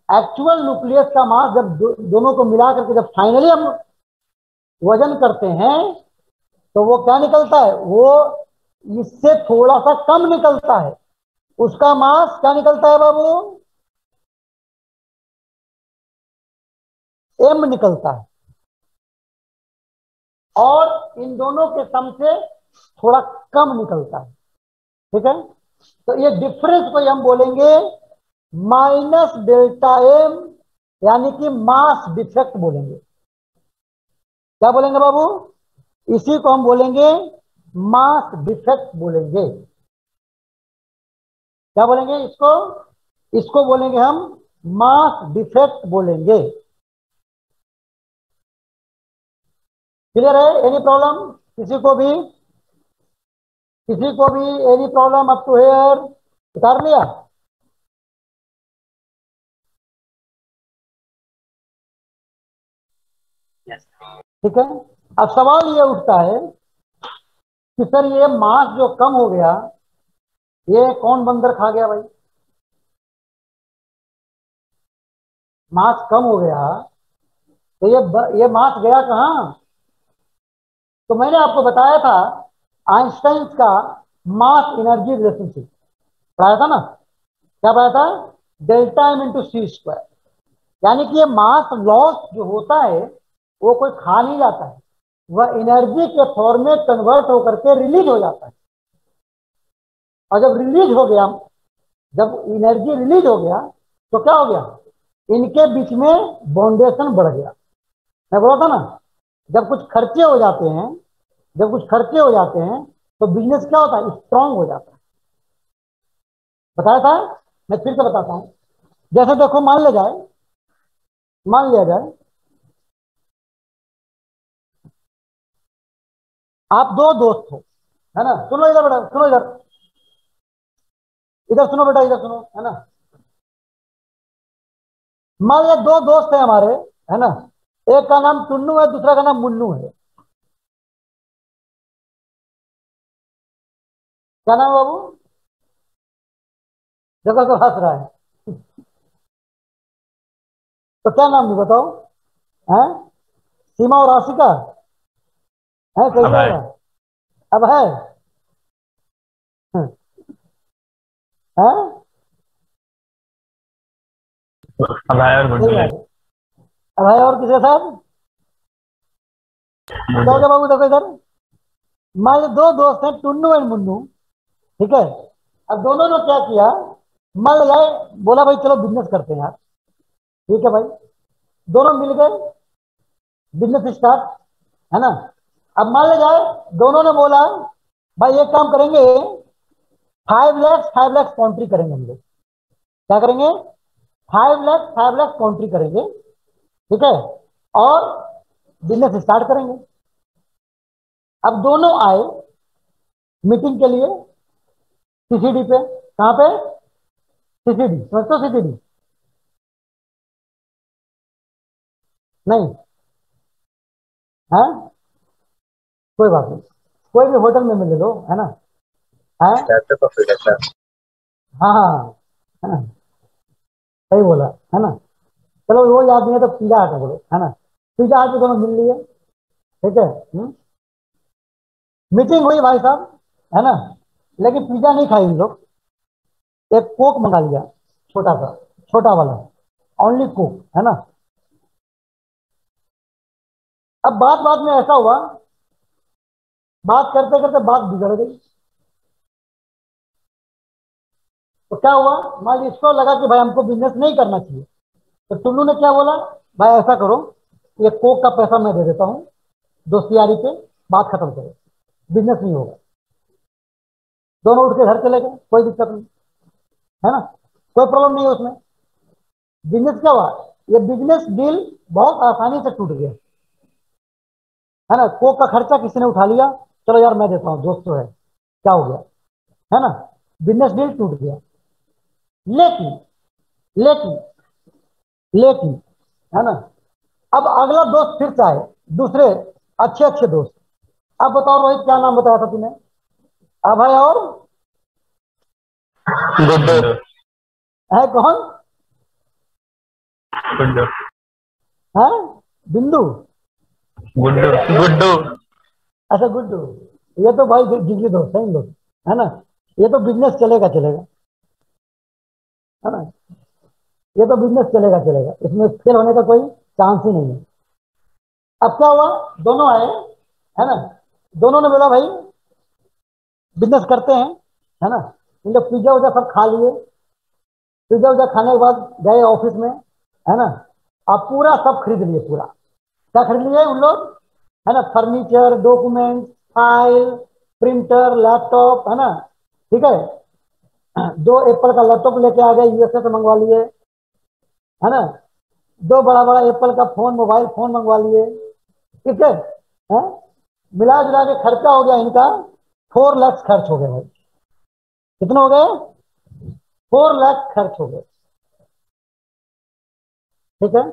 एक्चुअल न्यूक्लियस का मास जब दो, दोनों को मिला करके जब फाइनली हम वज़न करते हैं तो वो क्या निकलता है? वो इससे थोड़ा सा कम निकलता है। उसका मास क्या निकलता है बाबू? एम निकलता है। और इन दोनों के सम से थोड़ा कम निकलता है। ठीक है? तो ये डिफरेंस को हम बोलेंगे माइनस डेल्टा एम यानी कि मास डिफेक्ट बोलेंगे। क्या बोलेंगे बाबू? इसी को हम बोलेंगे मास डिफेक्ट बोलेंगे। क्या बोलेंगे इसको? इसको बोलेंगे हम मास डिफेक्ट बोलेंगे। क्लियर है? एनी प्रॉब्लम किसी को भी? किसी को भी any problem up to here उतार लिया? ठीक है? अब सवाल ये उठता है कि सर ये मास जो कम हो गया ये कौन बंदर खा गया भाई? मास कम हो गया। तो ये ब, ये मास गया कहाँ? तो मैंने आपको बताया था आइंस्टाइन का मास एनर्जी रिलेशनशिप। पढ़ाया था ना? क्या पढ़ाया था? Delta M into C square. यानी कि ये मास लॉस जो होता है वो कोई खा नहीं जाता है। वह एनर्जी के फॉर्म में कन्वर्ट होकर के रिलीज़ हो जाता है। और जब रिलीज़ हो गया, जब एनर्जी रिलीज़ हो गया तो क्या हो गया? इनके बीच में बाउंडेशन बढ़ गया। मैं बोला था ना, जब कुछ खर्चे हो जाते हैं, जब कुछ खर्चे हो जाते हैं तो बिज़नेस क्या होता है? स्ट्रांग हो जाता है। बताया था? मैं फिर से बताता हूँ। जैसे देखो, मान लिया जाए, मान लिया जाए, आप दो दोस्त हो, है ना? सुनो इधर बेटा सुनो इधर। इधर सुनो बेटा इधर सुनो है ना? मान लिया दो दोस्त है हमारे है ना? एक का नाम टुन्नू है दूसरा का नाम मुन्नू है। क्या नाम बाबू? जगह तो हंस रहा है। तो क्या नाम नहीं बताओ? है? सीमा और आशिका? है कैसे। है। अब है? है? अभय और। अब और किसके साथ? बाबू देखो इधर। मान लो दो दोस्त हैं टुन्नू एंड मुन्नू। ठीक है? अब दोनों ने क्या किया? मान लो जाए बोला भाई चलो बिज़नेस करते हैं यार। ठीक है भाई? दोनों मिल गए। बिज़नेस स्टार्ट है ना? अब मान लो जाए दोनों ने बोला भाई एक काम करेंगे five lakhs five lakhs contri करेंगे हम लोग। क्या करेंगे? Five lakhs five lakhs contri करेंगे। ठीक है? और बिज़नेस स्टार्ट करेंगे। अब दोनों आए मीटिंग के लिए सीसीडी पे। कहाँ पे? सीसीडी समझते सीसीडी नहीं। है? कोई बात नहीं। कोई भी होटल में मिल लो, है ना? है? तो हाँ। हाँ हाँ, सही बोला है ना? चलो वो याद नहीं है तो पिज्जा हट बोलो है ना? पिज्जा हट दोनों मिल लिए। ठीक है? हम्म? मीटिंग हुई भाई साहब है ना? लेकिन पिज्जा नहीं खाई इन लोग। एक कोक मंगा लिया छोटा सा छोटा वाला। ओनली कोक है ना? अब बात बात में ऐसा हुआ बात करते करते बात बिगड़ गई। तो क्या हुआ? मान लीजिए इसको लगा कि भाई हमको बिज़नेस नहीं करना चाहिए। तो टुल्लू ने क्या बोला? भाई ऐसा करो ये कोक का पैसा मैं दे देता हूँ दोस्तियारी पे, बात खत्म करो। बिज़नेस नहीं होगा। दोनों उठ के घर चले गए, कोई दिक्कत नहीं। है ना? कोई प्रॉब्लम नहीं है उसमें। बिज़नेस क्या हुआ? ये बिज़नेस डील बहुत आसानी से टूट गया। है ना? कोक का खर्चा किसी ने उठा लिया, चलो यार मैं देता हूँ, दोस्त तो है। क्या हो गया? है ना? बिज़नेस डील टूट गया। लेकिन लेकिन लेकिन है ना? अब अगला दोस्त फिर से आए दूसरे अच्छे अच्छे दोस्त। अब बताओ रोहित क्या नाम बताया था तूने? अभय और? है कौन? है? बिंदु? गुड्डू गुड्डू। अच्छा गुड्डू। ये तो भाई जिगरी दोस्त है इन लोग है ना? ये तो बिज़नेस चलेगा चलेगा। है। ना ये तो बिज़नेस चलेगा चलेगा। इसमें फेल होने का कोई चांस ही नहीं है। अब क्या हुआ? दोनों आए, है ना? दोनों ने बोला, भाई बिज़नेस करते हैं, है ना? इन पिज्जा उज्जा सब खा लिए। पिज्जा उज्जा खाने के बाद गए ऑफ़िस में, है ना? अब पूरा सब खरीद लिए, पूरा। क्या खरीद लिए उन लोग? है ना? Furniture document file printer laptop है ना? ठीक है? दो एप्पल का लैपटॉप लेके आ गए यूएसए से मंगवा लिए, है ना? दो बड़ा बड़ा एप्पल का फ़ोन, मोबाइल फ़ोन मंगवा लिए, ठीक है? मिला जुला के खर्चा हो गया इनका, फोर लैक्स खर्च हो गया भाई। कितने हो गए? फोर लाख खर्च हो गए। ठीक है?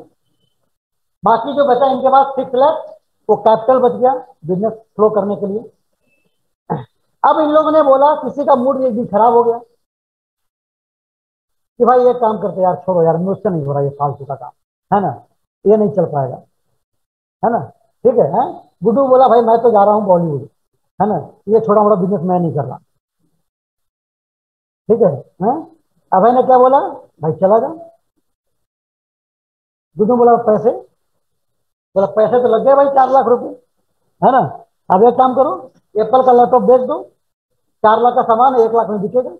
बाकी जो बचा इनके पास सिक्स लाख वो कैपिटल बच गया बिज़नेस फ्लो करने के लिए। अब इन लोगों ने बोला, किसी का मूड एक दिन खराब हो गया। कि भाई ये काम करते यार छोड़ो यार, मुझसे नहीं हो रहा ये फालतू का काम। है ना? ये नहीं चल पाएगा। है ना? ठीक है, हैं? गुड्डू बोला, भाई मैं तो जा रहा हूँ बॉलीवुड है ना? ये छोटा मोटा बिज़नेस मैं नहीं कर रहा। ठीक है, हैं? अभय ने क्या बोला? भाई चला जा। गुड्डू बोला, पैसे? बोला, पैसे तो लग गए भाई चार लाख रुपए। है ना? अब एक काम करो एप्पल का लैपटॉप बेच दो। चार लाख का सामान एक लाख में बिकेगा।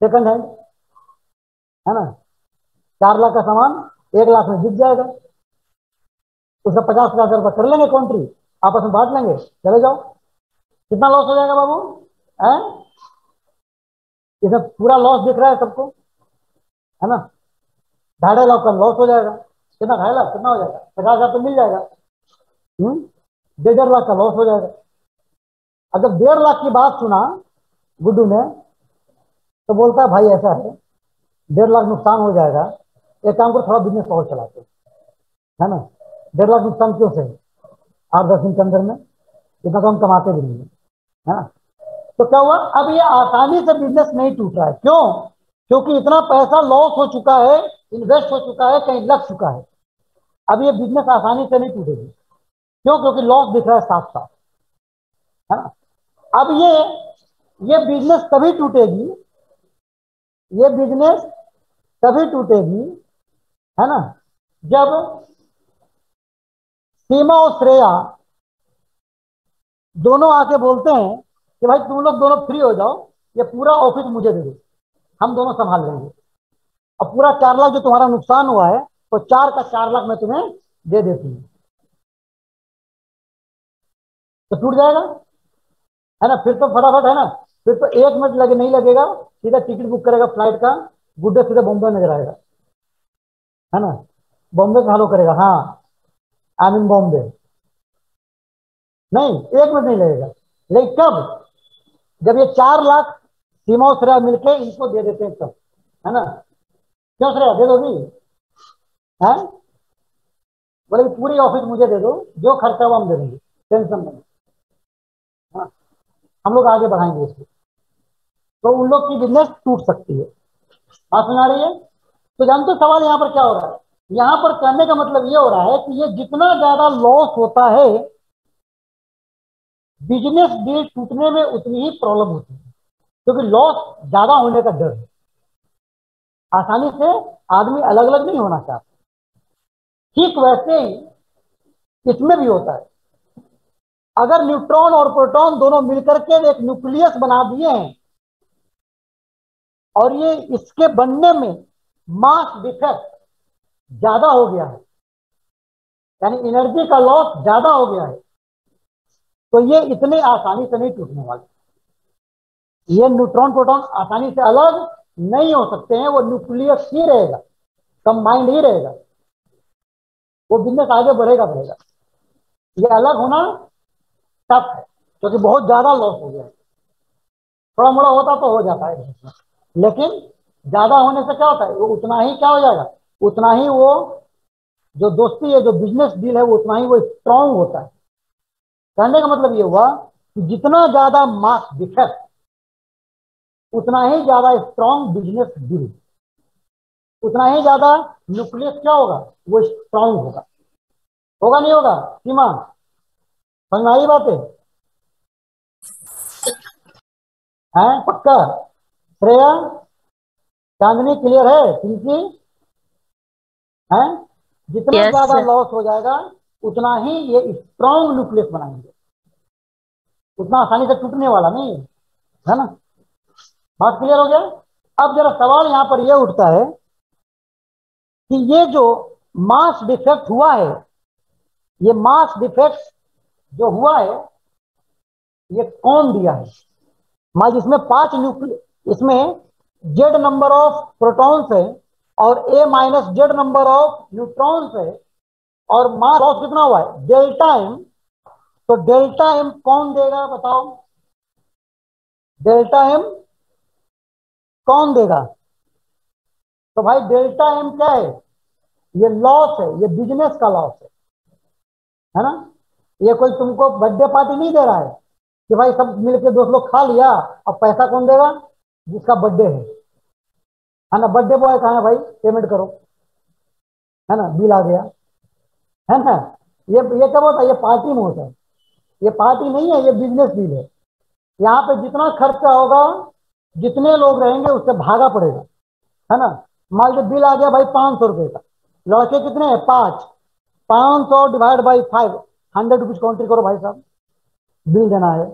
सेकंड हैंड, है ना? चार लाख का सामान, एक लाख में बिक जाएगा। उसका पचास पचास रुपये कर लेंगे कॉन्ट्री आपस में बांट लेंगे, चले जाओ। कितना लॉस हो जाएगा बाबू? है? इसमें पूरा लॉस दिख रहा है सबको, है ना? ढाई लाख का लॉस हो जाएगा। कितना? ढाई लाख, कितना हो जाएगा? पचास हज़ार तो मिल जाएगा। हम्म? डेढ़ लाख का लॉस हो जाएगा। अगर डेढ़ लाख की बात सुना, गुड्डू ने तो बोलता है, भाई, ऐसा है, डेढ़ लाख नुकसान हो जाएगा। एक काम करो, थोड़ा बिज़नेस और चलाते है। ना? डेढ़ लाख नुकसान क्यों से आठ दस दिन के अंदर में इतना तो हम कमाते भी नहीं है। ना? तो क्या हुआ? अब ये आसानी से बिज़नेस नहीं टूट रहा है। क्यों? क्योंकि इतना पैसा लॉस हो चुका है इन्वेस्ट हो चुका है, कहीं लग चुका है। अब ये बिज़नेस आसानी से नहीं टूटेगी। क्यों? क्योंकि लॉस दिख रहा है साफ़ साफ़ है ना? अब ये ये बिज़नेस तभी टूटेगी ये बिज़नेस तभी टूटेगी, है ना? जब सीमा और श्रेया दोनों आके बोलते हैं कि भाई तुम लोग दोनों फ्री हो जाओ, ये पूरा ऑफ़िस मुझे दे दो, हम दोनों संभाल लेंगे। अब पूरा चार लाख जो तुम्हारा नुकसान हुआ है तो चार का चार लाख मैं तुम्हें दे देती हूँ। तो टूट जाएगा, है ना? फिर तो फटाफट, है ना? फिर तो एक मिनट लगे, नहीं लगेगा, सीधा टिकट बुक करेगा फ़्लाइट का, गुड्डे सीधा बॉम्बे नज़र आएगा है ना? बॉम्बे से हेलो करेगा हाँ। आई मीन बॉम्बे नहीं, एक मिनट नहीं लगेगा। लेकिन कब? जब ये चार लाख सीमा और श्रेया मिलके इनको दे देते हैं तब। है ना? क्यों श्रेया? दे दोगी है? बोले पूरी ऑफ़िस मुझे दे दो, जो खर्चा हुआ हम दे देंगे। टेंशन नहीं हम लोग आगे बढ़ाएँगे इसको। तो उन लोग की बिज़नेस टूट सकती है। बात सुना रही है? तो जानते सवाल यहाँ पर क्या हो रहा है? यहाँ पर कहने का मतलब ये हो रहा है कि ये जितना ज़्यादा लॉस होता है बिज़नेस डील टूटने में उतनी ही प्रॉब्लम होती है। क्योंकि लॉस ज़्यादा होने का डर है। आसानी से आदमी अलग अलग नहीं होना चाहता। ठीक वैसे ही इसमें भी होता है। अगर न्यूट्रॉन और प्रोटॉन दोनों मिलकर के एक न्यूक्लियस बना दिए हैं, और ये इसके बनने में मास डिफेक्ट ज़्यादा हो गया है, यानी एनर्जी का लॉस ज़्यादा हो गया है तो ये इतने आसानी से नहीं टूटने वाले। ये न्यूट्रॉन प्रोटॉन आसानी से अलग नहीं हो सकते हैं, वो न्यूक्लियस ही रहेगा, कंबाइंड ही रहेगा, वो बिज़नेस आगे बढ़ेगा बढ़ेगा। ये अलग होना टफ है, क्योंकि तो बहुत ज़्यादा लॉस हो गया। थोड़ा मोड़ा होता तो हो जाता है। लेकिन ज़्यादा होने से क्या होता है, वो उतना ही क्या हो जाएगा? उतना ही वो जो दोस्ती है, जो बिज़नेस डील है, वो उतना ही वो स्ट्रांग होता है। कहने का मतलब ये हुआ कि जितना ज़्यादा मास डिफेक्ट उतना ही ज़्यादा स्ट्रांग बिज़नेस डील उतना ही ज़्यादा न्यूक्लियस क्या होगा? वो स्ट्रांग होगा। होगा नहीं होगा? सीमा समझ में आई बातें? हैं? पक्का? श्रेया चांदनी क्लियर है? पिंकी? है? जितना Yes, ज़्यादा लॉस हो जाएगा उतना ही ये स्ट्रॉन्ग न्यूक्लियस बनाएँगे। उतना आसानी से टूटने वाला नहीं है है ना? बात क्लियर हो गया? अब जरा सवाल यहाँ पर यह उठता है कि ये जो मास डिफेक्ट हुआ है ये मास डिफेक्ट जो हुआ है, ये कौन दिया है? मान जिसमें पाँच न्यूक्लिय इसमें जेड नंबर ऑफ़ प्रोटॉन्स है और A minus Z number of neutrons है और मास लॉस कितना हुआ है? डेल्टा एम तो डेल्टा एम कौन देगा, बताओ? डेल्टा एम कौन देगा? तो भाई डेल्टा एम क्या है? ये लॉस है, ये बिज़नेस का लॉस है। है ना? ये कोई तुमको बर्थडे पार्टी नहीं दे रहा है कि भाई सब मिलके दोस्त लोग खा लिया, अब पैसा कौन देगा? जिसका बर्थडे है। है ना? बर्थडे बॉय कहा है भाई? पेमेंट करो। है ना? बिल आ गया। है ना? ये ये कब होता है? ये पार्टी में होता है। ये पार्टी नहीं है, ये बिज़नेस डील है। यहाँ पे जितना खर्चा होगा, जितने लोग रहेंगे, उससे भागा पड़ेगा। है ना? मान लीजिए बिल आ गया भाई पाँच सौ रुपये का। लड़के कितने हैं? पाँच। पाँच सौ divide by five hundred rupees contri करो भाई साहब। बिल देना है।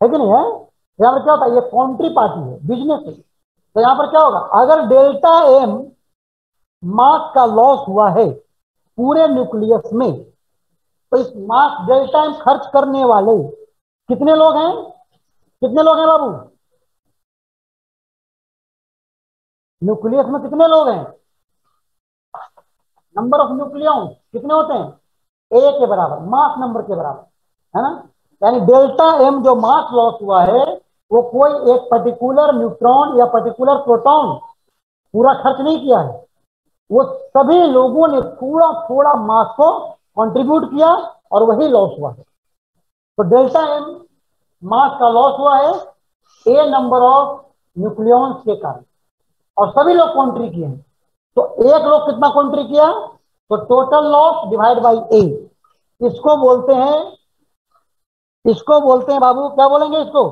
है कि नहीं है? यहाँ पर क्या होता है? ये काउंट्री पार्टी है बिज़नेस है। तो यहाँ पर क्या होगा? अगर डेल्टा एम मास का लॉस हुआ है पूरे न्यूक्लियस में तो इस मास डेल्टा एम खर्च करने वाले कितने लोग हैं? कितने लोग हैं बाबू? न्यूक्लियस में कितने लोग हैं? नंबर ऑफ़ न्यूक्लियन कितने होते हैं? ए के बराबर, मास नंबर के बराबर, है ना? यानी डेल्टा एम जो मास लॉस हुआ है, वो कोई एक पर्टिकुलर न्यूट्रॉन या पर्टिकुलर प्रोटॉन पूरा खर्च नहीं किया है। वो सभी लोगों ने थोड़ा थोड़ा मास को कंट्रीब्यूट किया और वही लॉस हुआ है। तो डेल्टा एम मास का लॉस हुआ है ए नंबर ऑफ़ न्यूक्लियॉन्स के कारण। और सभी लोग कॉन्ट्री किए हैं। तो एक लोग कितना कॉन्ट्री किया? तो total loss divide by A इसको बोलते हैं, इसको बोलते हैं बाबू, क्या बोलेंगे इसको?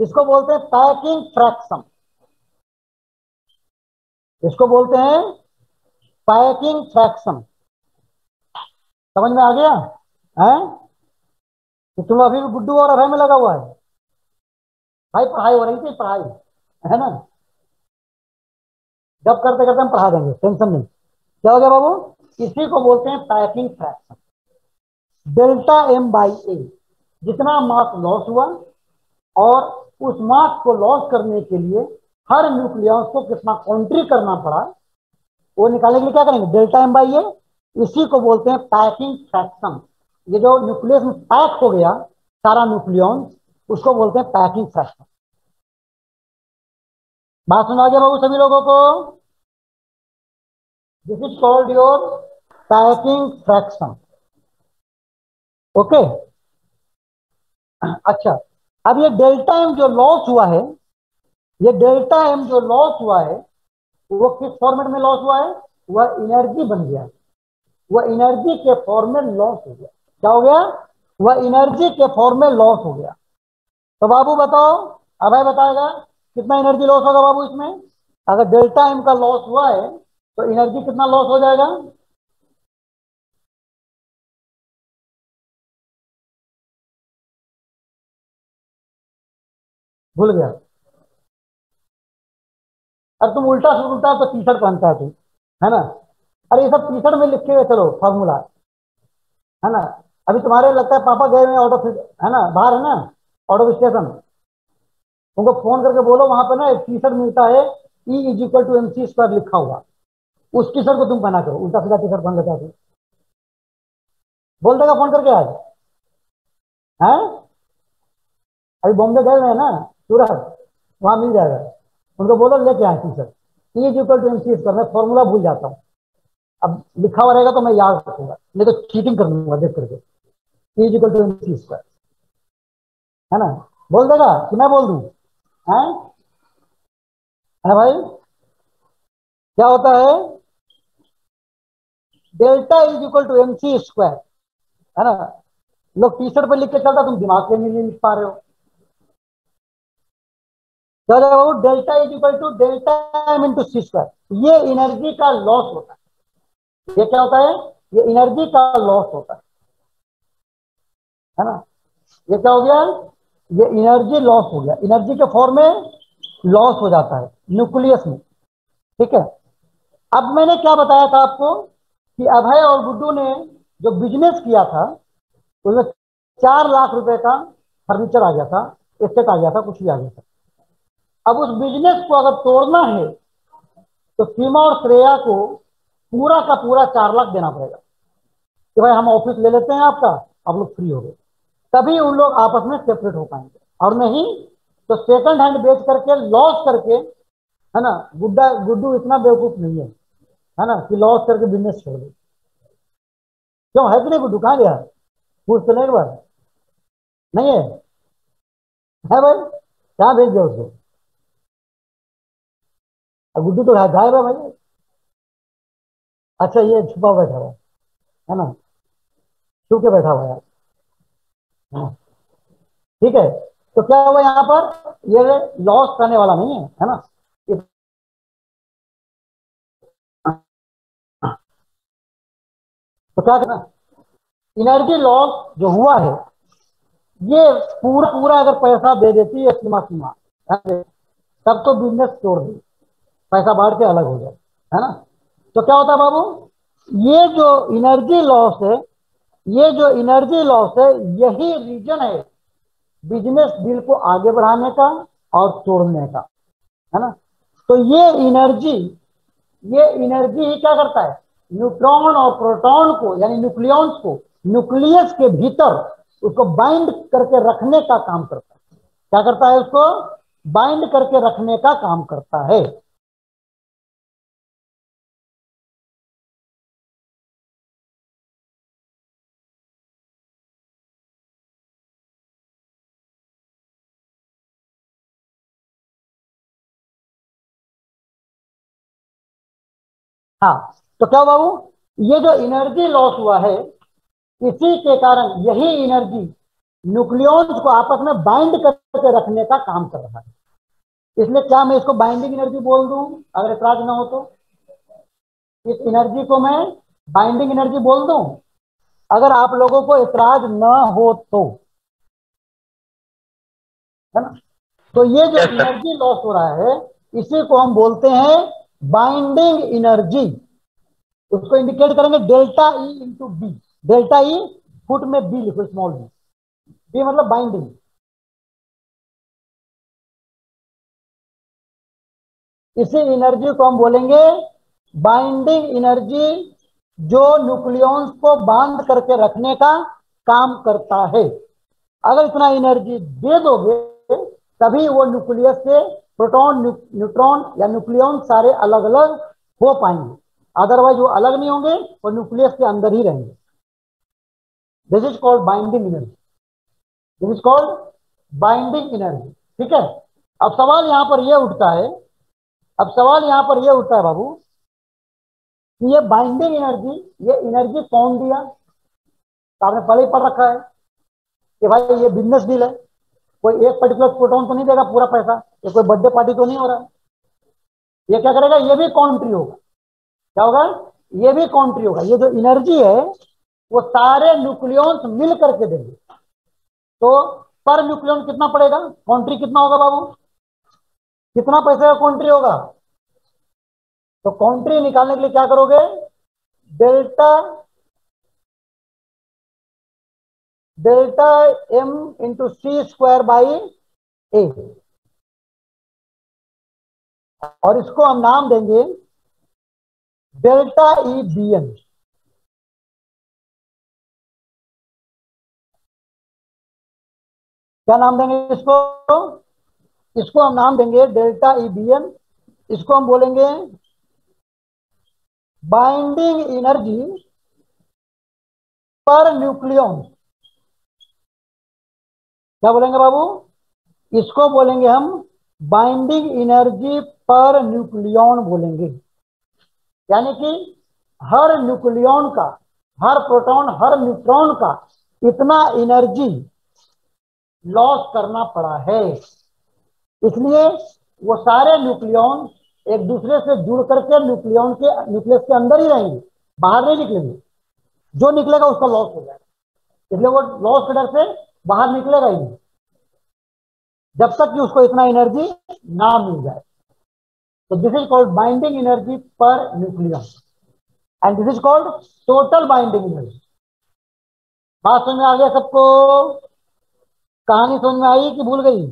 इसको बोलते हैं पैकिंग फ्रैक्शन इसको बोलते हैं पैकिंग फ्रैक्शन समझ में आ गया? है? तो तुम अभी भी गुड्डू और अभय में लगा हुआ है। भाई पढ़ाई हो रही थी, पढ़ाई, है ना? जब करते करते हम पढ़ा देंगे, टेंशन नहीं। क्या हो गया बाबू? इसी को बोलते हैं packing fraction delta M by A जितना मास लॉस हुआ और उस मास को लॉस करने के लिए हर न्यूक्लियस को कितना कॉन्ट्री करना पड़ा, वो निकालने के लिए क्या करेंगे? डेल्टा एम बाई ए इसी को बोलते हैं पैकिंग फ्रैक्शन ये जो न्यूक्लियस में पैक हो गया, सारा न्यूक्लियन उसको बोलते हैं पैकिंग फ्रैक्शन बात सुना गया बाबू सभी लोगों को? This is called your packing fraction okay अच्छा अब ये डेल्टा एम जो लॉस हुआ है, ये डेल्टा एम जो लॉस हुआ है, वो किस फॉर्मेट में लॉस हुआ है? वह एनर्जी बन गया। वह एनर्जी के फॉर्म में लॉस हो गया। क्या हो गया? वह एनर्जी के फॉर्म में लॉस हो गया। तो बाबू बताओ, अभय बताएगा, कितना एनर्जी लॉस होगा बाबू इसमें? अगर डेल्टा एम का लॉस हुआ है तो एनर्जी कितना लॉस हो जाएगा? भूल गया। अरे तुम उल्टा से उल्टा तो टी शर्ट पहनता है तू है ना? अरे ये सब टी शर्ट में लिखे हुए, चलो फॉर्मूला है ना? अभी तुम्हारे लगता है पापा गए हुए ऑटो है ना? बाहर है ना? ऑटो स्टेशन उनको फ़ोन करके बोलो, वहाँ पे ना एक टी शर्ट मिलता है E is equal to M C square लिखा हुआ। उस टी शर्ट को तुम पहना करो उल्टा सीधा टी शर्ट पहन लेता है बोल देगा फ़ोन करके आज? है? अभी बॉम्बे गए हुए ना, सूरत, वहाँ मिल जाएगा। उनको बोलो, लेके आए T shirt is equal to M C square मैं फॉर्मूला भूल जाता हूँ। अब लिखा हुआ रहेगा तो मैं याद रखूँगा, नहीं तो चीटिंग कर लूँगा देख करके। Is equal to M C square है ना? बोल देगा कि मैं बोल दूँ? है? भाई? क्या होता है? Delta is equal to M C square है ना? लोग टी शर्ट पे लिख के चलता, तुम दिमाग में नहीं लिख पा रहे हो। चलो delta is equal to delta M into C square ये एनर्जी का लॉस होता है। ये क्या होता है? ये एनर्जी का लॉस होता है। है ना? ये क्या हो गया? ये एनर्जी लॉस हो गया। एनर्जी के फॉर्म में लॉस हो जाता है न्यूक्लियस में। ठीक है? अब मैंने क्या बताया था आपको? कि अभय और गुड्डू ने जो बिज़नेस किया था, उसमें चार लाख रुपए का फर्नीचर आ गया था एस्टेट आ गया था, कुछ भी आ गया था। अब उस बिज़नेस को अगर तोड़ना है तो सीमा और श्रेया को पूरा का पूरा चार लाख देना पड़ेगा। कि भाई हम ऑफ़िस ले लेते हैं आपका, आप लोग फ्री हो गए। तभी उन लोग आपस में सेपरेट हो पाएँगे। और नहीं तो सेकंड हैंड बेच करके लॉस करके, है ना, गुड्डा, गुड्डू इतना बेवकूफ़ नहीं है। है ना, कि लॉस करके बिज़नेस छोड़ दे। क्यों? है कि नहीं? कहाँ गया पूछ तो एक बार। नहीं है? है भाई, कहाँ भेज दिया उसको? गुड्डू तो गायब है भाई। अच्छा ये छुपा बैठा हुआ है ना? छुप के बैठा हुआ हाँ। ठीक है? तो क्या हुआ यहाँ पर? ये लॉस करने वाला नहीं है है ना? तो क्या करना? इनर्जी लॉस जो हुआ है, ये पूरा पूरा अगर पैसा दे देती है सीमा सीमा तब तो बिज़नेस तोड़ दे पैसा बांट के अलग हो जाए, है ना? तो क्या होता है बाबू? ये जो इनर्जी लॉस है, ये जो इनर्जी लॉस है, यही रीजन है बिज़नेस डील को आगे बढ़ाने का और तोड़ने का, है ना? तो ये एनर्जी ये एनर्जी ही क्या करता है? न्यूट्रॉन और प्रोटॉन को, यानी न्यूक्लियॉन्स को, न्यूक्लियस के भीतर उसको बाइंड करके रखने का काम करता है। क्या करता है उसको? बाइंड करके रखने का काम करता है। हाँ तो क्या हुआ बाबू ये जो एनर्जी लॉस हुआ है इसी के कारण यही एनर्जी न्यूक्लियॉन्स को आपस में बाइंड करके रखने का काम कर रहा है। इसलिए क्या मैं इसको बाइंडिंग एनर्जी बोल दूँ? अगर ऐतराज ना हो तो। इस एनर्जी को मैं बाइंडिंग एनर्जी बोल दूँ? अगर आप लोगों को ऐतराज ना हो तो। है ना? तो ये जो एनर्जी लॉस हो रहा है इसी को हम बोलते हैं बाइंडिंग एनर्जी उसको इंडिकेट करेंगे delta E into B delta E foot में बी लिखो स्मॉल बी बी मतलब बाइंडिंग इसी एनर्जी को हम बोलेंगे बाइंडिंग एनर्जी जो न्यूक्लियॉन्स को बाँध करके रखने का काम करता है। अगर इतना एनर्जी दे दोगे, तभी वो न्यूक्लियस से प्रोटॉन न्यूट्रॉन या न्यूक्लियॉन सारे अलग अलग हो पाएँगे। अदरवाइज़ वो अलग नहीं होंगे वो न्यूक्लियस के अंदर ही रहेंगे। This is called binding energy this is called binding energy ठीक है? अब सवाल यहाँ पर यह उठता है, अब सवाल यहाँ पर यह उठता है बाबू, कि ये बाइंडिंग एनर्जी ये एनर्जी कौन दिया? तो आपने पहले ही पढ़ रखा है कि भाई ये बिज़नेस डील है। कोई एक पर्टिकुलर प्रोटोन तो नहीं देगा पूरा पैसा, ये कोई बर्थडे पार्टी तो नहीं हो रहा। है ये क्या करेगा? ये भी काउंट्री होगा। क्या होगा? ये भी काउंट्री होगा। ये जो एनर्जी है, वो सारे न्यूक्लियॉन्स मिल करके देंगे। तो पर न्यूक्लियॉन कितना पड़ेगा? काउंट्री कितना होगा बाबू? कितना पैसे का काउंट्री होगा? तो काउंट्री निकालने के लिए क्या करोगे? Delta delta M into C square by A और इसको हम नाम देंगे डेल्टा ई बी एन क्या नाम देंगे इसको? इसको हम नाम देंगे डेल्टा ई बी एन इसको हम बोलेंगे बाइंडिंग एनर्जी पर न्यूक्लियॉन क्या बोलेंगे बाबू? इसको बोलेंगे हम बाइंडिंग एनर्जी पर न्यूक्लियॉन बोलेंगे। यानी कि हर न्यूक्लियॉन का, हर प्रोटॉन, हर न्यूट्रॉन का इतना एनर्जी लॉस करना पड़ा है। इसलिए वो सारे न्यूक्लियॉन एक दूसरे से जुड़ करके न्यूक्लियॉन के, न्यूक्लियस के अंदर ही रहेंगे, बाहर नहीं निकलेंगे। जो निकलेगा उसका लॉस हो जाएगा। इसलिए वो लॉस के डर से बाहर निकलेगा ही नहीं। जब तक कि उसको इतना एनर्जी ना मिल जाए। तो this is called binding energy per nucleon and this is called total binding energy बात समझ में आ गया सबको? कहानी समझ में आई कि भूल गई?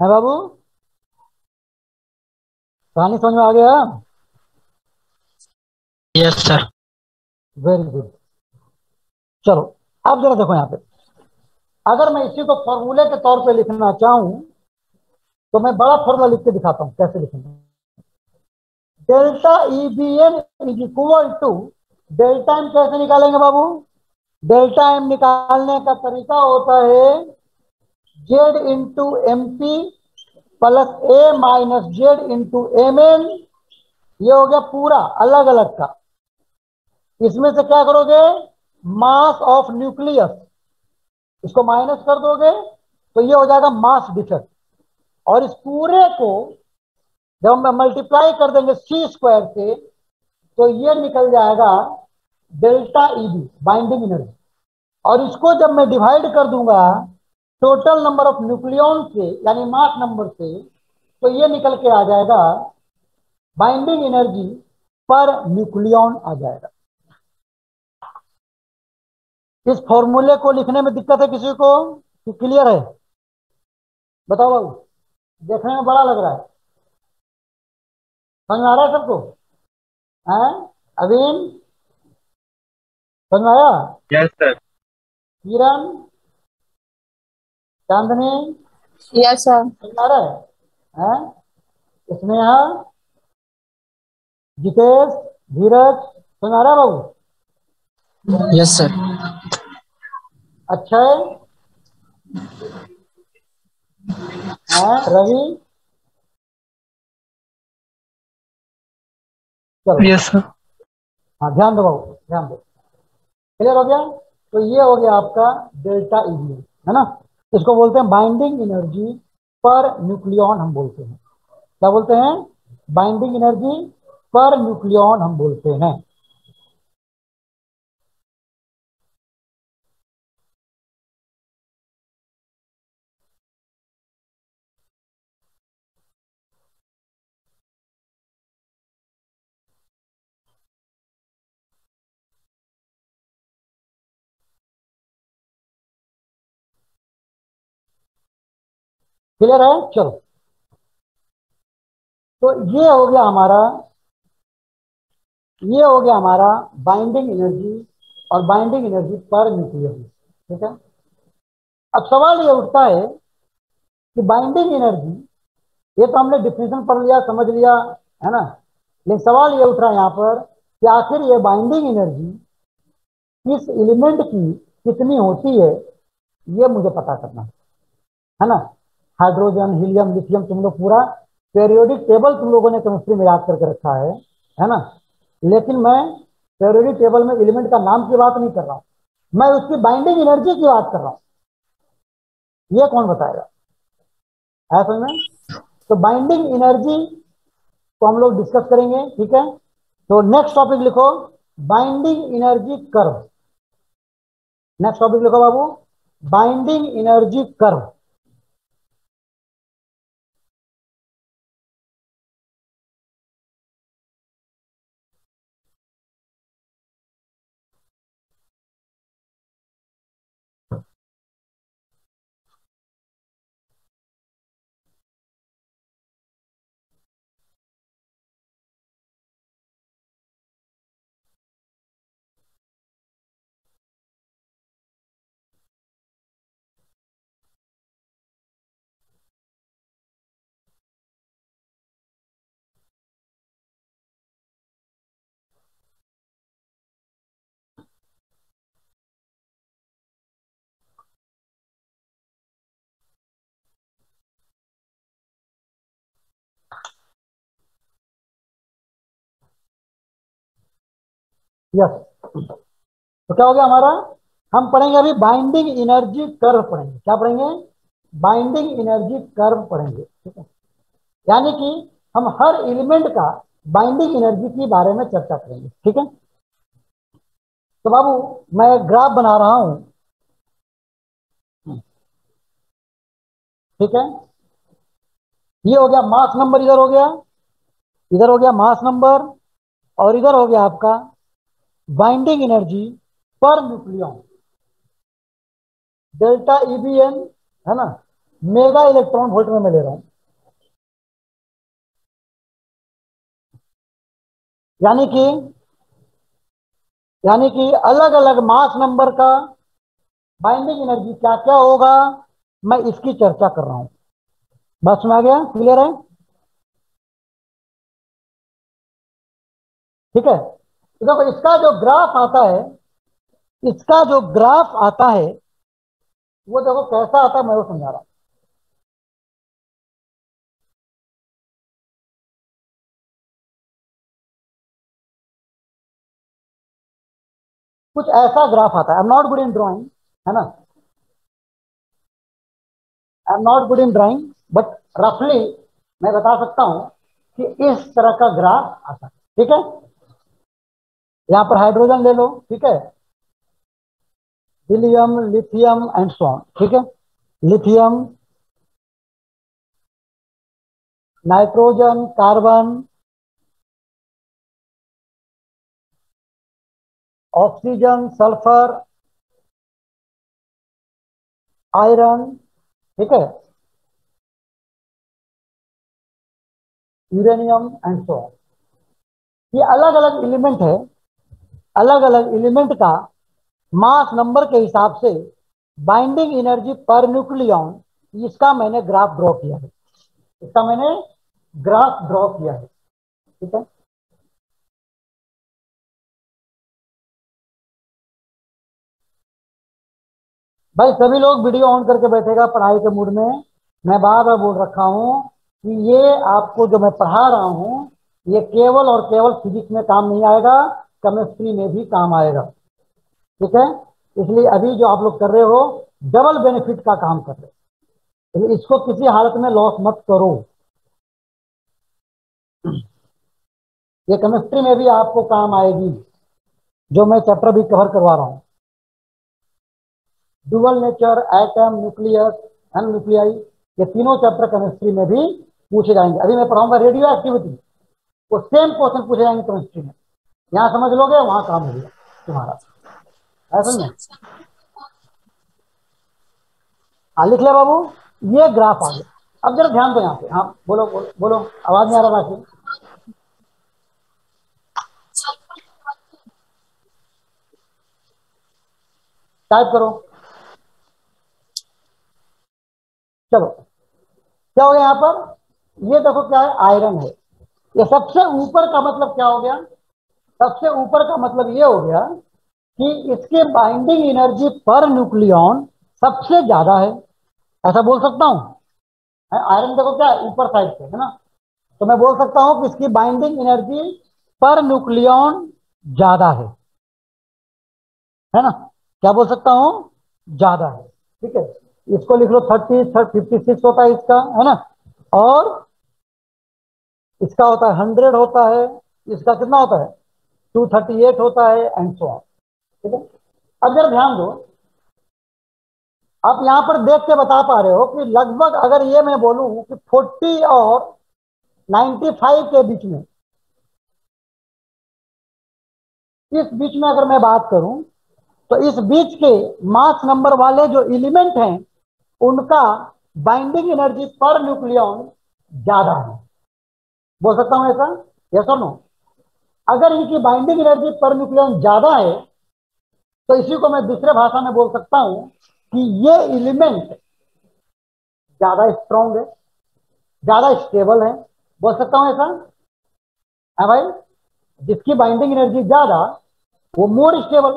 है बाबू? कहानी समझ में आ गया? यस सर वेरी गुड चलो अब जरा देखो यहाँ पे। अगर मैं इसी को फॉर्मूले के तौर पे लिखना चाहूँ तो मैं बड़ा फॉर्मूला लिख के दिखाता हूँ, कैसे लिखेंगे delta E B N is equal to delta M कैसे निकालेंगे बाबू? डेल्टा एम निकालने का तरीका होता है Z into M P plus A minus Z into M N ये हो गया पूरा अलग अलग का। इसमें से क्या करोगे? मास ऑफ़ न्यूक्लियस इसको माइनस कर दोगे तो ये हो जाएगा मास डिफेक्ट और इस पूरे को जब हम मल्टीप्लाई कर देंगे सी स्क्वायर से तो ये निकल जाएगा डेल्टा ईबी बाइंडिंग एनर्जी और इसको जब मैं डिवाइड कर दूँगा टोटल नंबर ऑफ़ न्यूक्लियन से, यानी मास नंबर से तो ये निकल के आ जाएगा बाइंडिंग एनर्जी पर न्यूक्लियन आ जाएगा. इस फॉर्मूले को लिखने में दिक्कत है किसी कि? क्लियर है? बताओ बाबू. देखने में बड़ा लग रहा है। समझ आ रहा है सबको? हैं? अवीन समझ आया? Yes sir Kiran Chandni? Yes, sir. समझ आ रहा है? हैं? स्नेहा? जितेश? धीरज? समझ आ रहा है बाबू? Yes sir Akshay? हैं। रवि? यस सर हाँ ध्यान दो बाबू ध्यान दो। क्लियर हो गया? तो ये हो गया आपका डेल्टा ईवी है ना? इसको बोलते हैं बाइंडिंग एनर्जी पर न्यूक्लियॉन हम बोलते हैं। क्या बोलते हैं? बाइंडिंग एनर्जी पर न्यूक्लियॉन हम बोलते हैं। क्लियर है? चलो। तो ये हो गया हमारा, ये हो गया हमारा बाइंडिंग एनर्जी और बाइंडिंग एनर्जी पर न्यूक्लियर ठीक है? अब सवाल ये उठता है कि बाइंडिंग एनर्जी ये तो हमने डिफिनेशन पढ़ लिया, समझ लिया, है ना? लेकिन सवाल ये उठ रहा है यहाँ पर कि आखिर ये बाइंडिंग एनर्जी किस एलिमेंट की कितनी होती है, ये मुझे पता करना है है ना? हाइड्रोजन, हीलियम, लिथियम, तुम लोग पूरा पेरियोडिक टेबल तुम लोगों ने केमिस्ट्री में याद करके रखा है है ना? लेकिन मैं पेरियोडिक टेबल में एलिमेंट का नाम की बात नहीं कर रहा हूँ। मैं उसकी बाइंडिंग एनर्जी की बात कर रहा हूँ। ये कौन बताएगा? समझ में? तो बाइंडिंग एनर्जी को हम लोग डिस्कस करेंगे, ठीक है? तो नेक्स्ट टॉपिक लिखो binding energy curve next topic लिखो बाबू बाइंडिंग एनर्जी कर्व यस तो क्या हो गया हमारा? हम पढ़ेंगे अभी बाइंडिंग एनर्जी कर्व पढ़ेंगे। क्या पढ़ेंगे? बाइंडिंग एनर्जी कर्व पढ़ेंगे। ठीक है? यानी कि हम हर एलिमेंट का बाइंडिंग एनर्जी के बारे में चर्चा करेंगे। ठीक है? तो बाबू, मैं ग्राफ बना रहा हूँ। ठीक है? ये हो गया मास नंबर इधर हो गया। इधर हो गया मास नंबर और इधर हो गया आपका binding energy per nucleon delta EBn है ना? मेगा इलेक्ट्रॉन वोल्ट में मैं ले रहा हूँ। यानी कि यानी कि अलग अलग मास नंबर का बाइंडिंग एनर्जी क्या क्या होगा, मैं इसकी चर्चा कर रहा हूँ। बात सुना गया? क्लियर है? ठीक है? तो देखो, इसका जो ग्राफ आता है, इसका जो ग्राफ आता है, वो देखो कैसा आता है, मैं वो समझा रहा कुछ ऐसा ग्राफ आता है। I am not good in drawing है ना? I am not good in drawing but रफली मैं बता सकता हूँ कि इस तरह का ग्राफ आता है। ठीक है? यहाँ पर हाइड्रोजन ले लो, ठीक है? हिलियम लिथियम एंड सोन ठीक है? Lithium nitrogen carbon oxygen sulphur iron ठीक है? यूरेनियम एंड सो ये अलग अलग एलिमेंट है। अलग अलग एलिमेंट का मास नंबर के हिसाब से बाइंडिंग एनर्जी पर न्यूक्लियन इसका मैंने ग्राफ ड्रॉ किया है। इसका मैंने ग्राफ ड्रॉ किया है। ठीक है? भाई, सभी लोग वीडियो ऑन करके बैठेगा पढ़ाई के मूड में। मैं बार बार बोल रखा हूँ कि ये आपको जो मैं पढ़ा रहा हूँ, ये केवल और केवल फिजिक्स में काम नहीं आएगा। केमिस्ट्री में भी काम आएगा। ठीक है? इसलिए अभी जो आप लोग कर रहे हो डबल बेनिफिट का काम कर रहे हो। इसलिए इसको किसी हालत में लॉस मत करो। ये केमिस्ट्री में भी आपको काम आएगी। जो मैं चैप्टर भी कवर करवा रहा हूँ। Dual nature atom nucleus and nuclei ये तीनों चैप्टर केमिस्ट्री में भी पूछे जाएँगे। अभी मैं पढ़ाऊँगा रेडियो एक्टिविटी वो सेम क्वेश्चन पूछे जाएँगे केमिस्ट्री में। यहाँ समझ लोगे वहाँ काम हो गया तुम्हारा ऐसा नहीं हाँ लिख ले बाबू ये ग्राफ आ गया। अब जरा ध्यान दो यहाँ पे। हाँ बोलो बोलो बोलो। आवाज़ नहीं आ रहा बाकी टाइप करो। चलो। क्या हो गया यहाँ पर? ये देखो क्या है आयरन है। ये सबसे ऊपर का मतलब क्या हो गया? सबसे ऊपर का मतलब ये हो गया कि इसके बाइंडिंग एनर्जी पर न्यूक्लियन सबसे ज़्यादा है। ऐसा बोल सकता हूँ? आयरन देखो क्या ऊपर साइड पे, है ना? तो मैं बोल सकता हूँ कि इसकी बाइंडिंग एनर्जी पर न्यूक्लियन ज़्यादा है। है ना? क्या बोल सकता हूँ? ज़्यादा है। ठीक है? इसको लिख लो थर्टी फिफ्टी सिक्स होता है इसका, है ना? और इसका होता है हंड्रेड होता है, इसका कितना होता है? टू थर्टी एट होता है एंड सो ऑन ठीक है? अब जरा ध्यान दो, आप यहाँ पर देख के बता पा रहे हो कि लगभग अगर ये मैं बोलूँ कि 40 और 95 के बीच में, इस बीच में अगर मैं बात करूँ तो इस बीच के मास नंबर वाले जो एलिमेंट हैं, उनका बाइंडिंग एनर्जी पर न्यूक्लियन ज़्यादा है। बोल सकता हूँ ऐसा? यस और नो अगर इनकी बाइंडिंग एनर्जी पर न्यूक्लियन ज़्यादा है तो इसी को मैं दूसरे भाषा में बोल सकता हूँ कि ये एलिमेंट ज़्यादा स्ट्रॉन्ग है, ज़्यादा स्टेबल है। बोल सकता हूँ ऐसा? है भाई, जिसकी बाइंडिंग एनर्जी ज़्यादा, वो मोर स्टेबल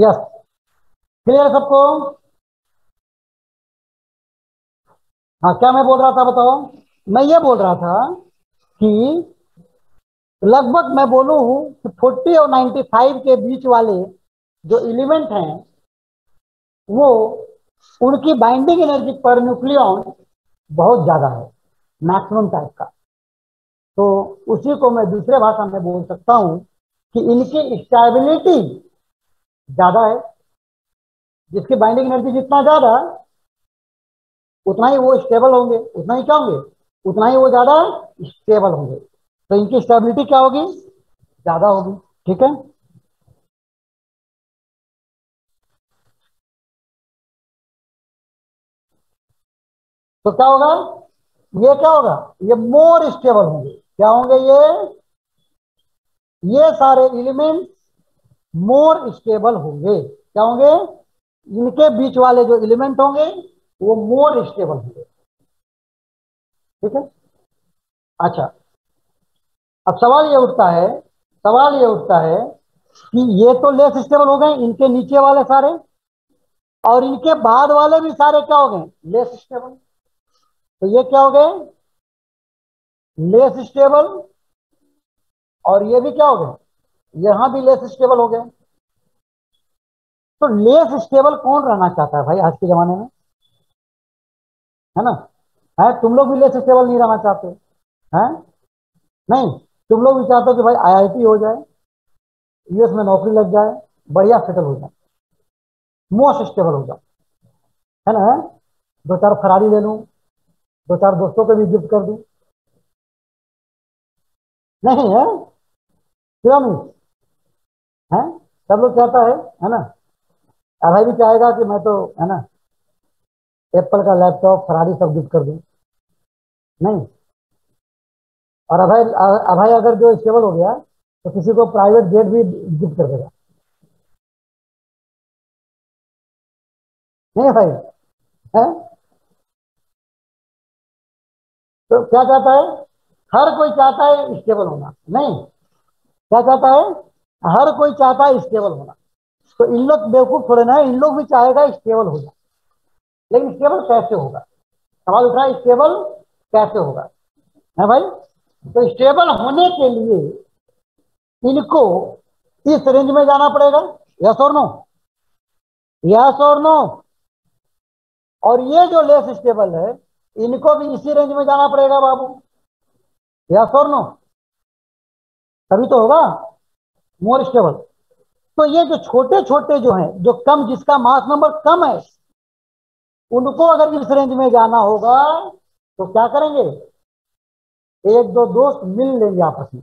यस क्लियर सबको? हाँ क्या मैं बोल रहा था बताओ? मैं ये बोल रहा था कि लगभग मैं बोलूँ कि 40 और 95 के बीच वाले जो एलिमेंट हैं, वो उनकी बाइंडिंग एनर्जी पर न्यूक्लियन बहुत ज़्यादा है मैक्सिमम टाइप का। तो उसी को मैं दूसरे भाषा में बोल सकता हूँ कि इनकी स्टेबिलिटी ज़्यादा है। जिसकी बाइंडिंग एनर्जी जितना ज़्यादा, उतना ही वो स्टेबल होंगे। उतना ही क्या होंगे? उतना ही वो ज़्यादा स्टेबल होंगे। तो इनकी स्टेबिलिटी क्या होगी? ज़्यादा होगी। ठीक है? तो क्या होगा? ये क्या होगा? ये मोर स्टेबल होंगे। क्या होंगे ये? ये सारे एलिमेंट मोर स्टेबल होंगे। क्या होंगे? इनके बीच वाले जो एलिमेंट होंगे, वो मोर स्टेबल होंगे। ठीक है? अच्छा। अब सवाल ये उठता है, सवाल ये उठता है कि ये तो लेस स्टेबल हो गए, इनके नीचे वाले सारे, और इनके बाद वाले भी सारे क्या हो गए? लेस स्टेबल तो ये क्या हो गए? लेस स्टेबल और ये भी क्या हो गए? यहाँ भी लेस स्टेबल हो गए तो लेस स्टेबल कौन रहना चाहता है भाई आज के जमाने में? है ना? है? तुम लोग भी लेस स्टेबल नहीं रहना चाहते। हैं? नहीं, तुम लोग भी चाहते हो कि भाई आईआईटी हो जाए यूएस में नौकरी लग जाए, बढ़िया सेटल हो जाए। मोस्ट स्टेबल हो जाए है ना? दो चार फरारी ले लूँ, दो चार दोस्तों को भी गिफ्ट कर दूँ। नहीं है? क्यों नहीं? है? सब लोग चाहता है है ना? अभय भी चाहेगा कि मैं तो है ना एप्पल का लैपटॉप फरारी सब गिफ्ट कर दूँ। नहीं। और अभय अभय अगर जो स्टेबल हो गया तो किसी को प्राइवेट जेट भी गिफ्ट कर देगा। नहीं भाई? है? तो क्या चाहता है? हर कोई चाहता है स्टेबल होना। नहीं। क्या चाहता है? हर कोई चाहता है स्टेबल होना। तो इन लोग बेवकूफ़ थोड़े ना इन लोग भी चाहेगा स्टेबल हो जाए। लेकिन स्टेबल कैसे होगा? सवाल उठा स्टेबल कैसे होगा? है भाई? तो स्टेबल होने के लिए इनको इस रेंज में जाना पड़ेगा। यस और नो यस और नो और ये जो लेस स्टेबल है, इनको भी इसी रेंज में जाना पड़ेगा बाबू। यस और नो तभी तो होगा। मोर स्टेबल तो ये जो छोटे छोटे जो हैं, जो कम, जिसका मास नंबर कम है, उनको अगर इस रेंज में जाना होगा तो क्या करेंगे? एक, दो दोस्त मिल लेंगे आपस में।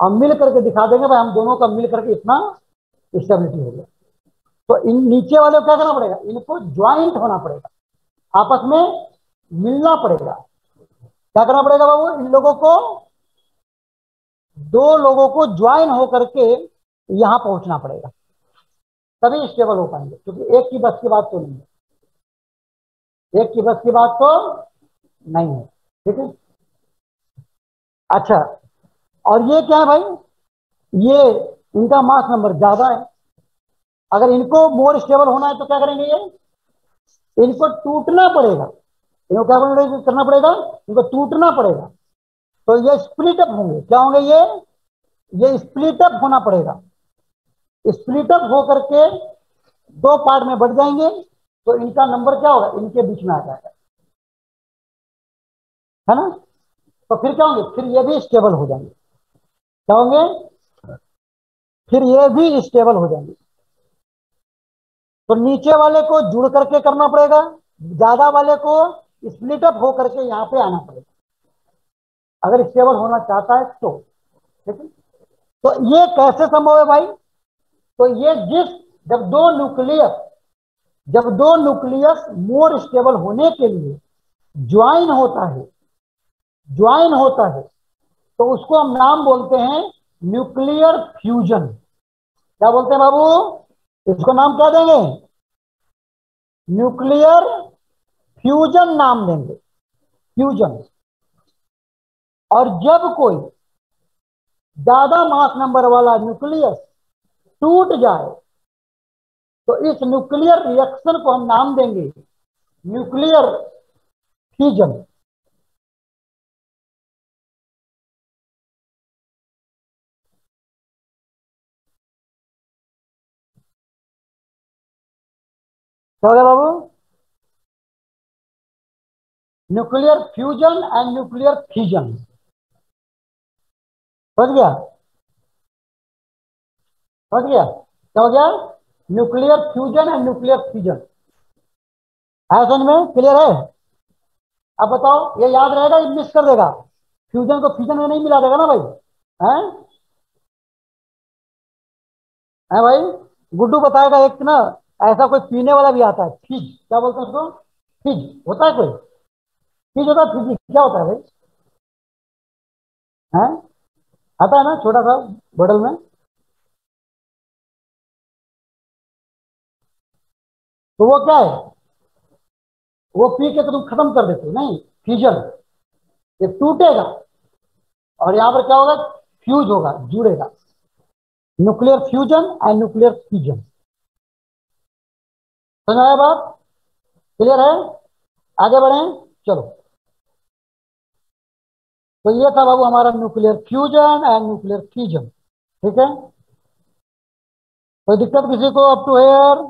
और मिल करके दिखा देंगे, भाई, हम दोनों का मिल करके इतना स्टेबिलिटी हो गया। तो इन नीचे वाले को क्या करना पड़ेगा? इनको ज्वाइंट होना पड़ेगा। आपस में मिलना पड़ेगा। क्या करना पड़ेगा बाबू? इन लोगों को दो लोगों को ज्वाइन होकर के यहाँ पहुँचना पड़ेगा। तभी स्टेबल हो पाएँगे, क्योंकि एक की बस की बात तो नहीं है। एक की बस की बात तो नहीं है, ठीक है? अच्छा और ये क्या है भाई? ये इनका मास नंबर ज़्यादा है। अगर इनको मोर स्टेबल होना है तो क्या करेंगे ये? इनको टूटना पड़ेगा। इनको क्या करना पड़ेगा? इनको टूटना पड़ेगा। तो ये स्प्लिट अप होंगे। क्या होंगे ये? ये स्प्लिट अप होना पड़ेगा। स्प्लिट अप होकर के दो पार्ट में बढ़ जाएँगे तो इनका नंबर क्या होगा? इनके बीच में आ जाएगा। है ना? तो फिर क्या होंगे? फिर ये भी स्टेबल हो जाएँगे। क्या होंगे? फिर ये भी स्टेबल हो जाएँगे। तो नीचे वाले को जुड़ करके करना पड़ेगा, ज़्यादा वाले को स्प्लिट अप होकर के यहाँ पे आना पड़ेगा। अगर स्टेबल होना चाहता है तो। ठीक है तो ये कैसे संभव है भाई? तो ये जिस, जब दो न्यूक्लियस जब दो न्यूक्लियस मोर स्टेबल होने के लिए ज्वाइन होता है ज्वाइन होता है तो उसको हम नाम बोलते हैं न्यूक्लियर फ्यूजन क्या बोलते हैं बाबू? इसको नाम क्या देंगे? न्यूक्लियर फ्यूजन नाम देंगे। फ्यूजन और जब कोई ज़्यादा मास नंबर वाला न्यूक्लियस टूट जाए तो इस न्यूक्लियर रिएक्शन को हम नाम देंगे न्यूक्लियर फ्यूजन क्या बाबू। Nuclear fusion and nuclear fusion समझ गया? समझ गया? क्या हो गया? Nuclear fusion and nuclear fusion है समझ में? क्लियर है? अब बताओ, ये याद रहेगा मिस कर देगा। फ्यूजन को फ्यूजन में नहीं मिला देगा ना भाई? हैं? है भाई? गुड्डू बताएगा एक ना, ऐसा कोई पीने वाला भी आता है फिज क्या बोलते हैं उसको? फिज होता है कोई? फिज होता है फिजिक क्या होता है भाई? हैं? आता है ना छोटा सा बोतल में? तो वो क्या है? वो पी के तो तुम खत्म कर देते हो, नहीं फ्यूजन ये टूटेगा, और यहाँ पर क्या होगा? फ्यूज होगा, जुड़ेगा। Nuclear fusion and nuclear fusion समझ आया बात? क्लियर है? आगे बढ़े, चलो। तो ये था बाबू हमारा nuclear fusion and nuclear fusion ठीक है? कोई दिक्कत किसी को अप टू हेयर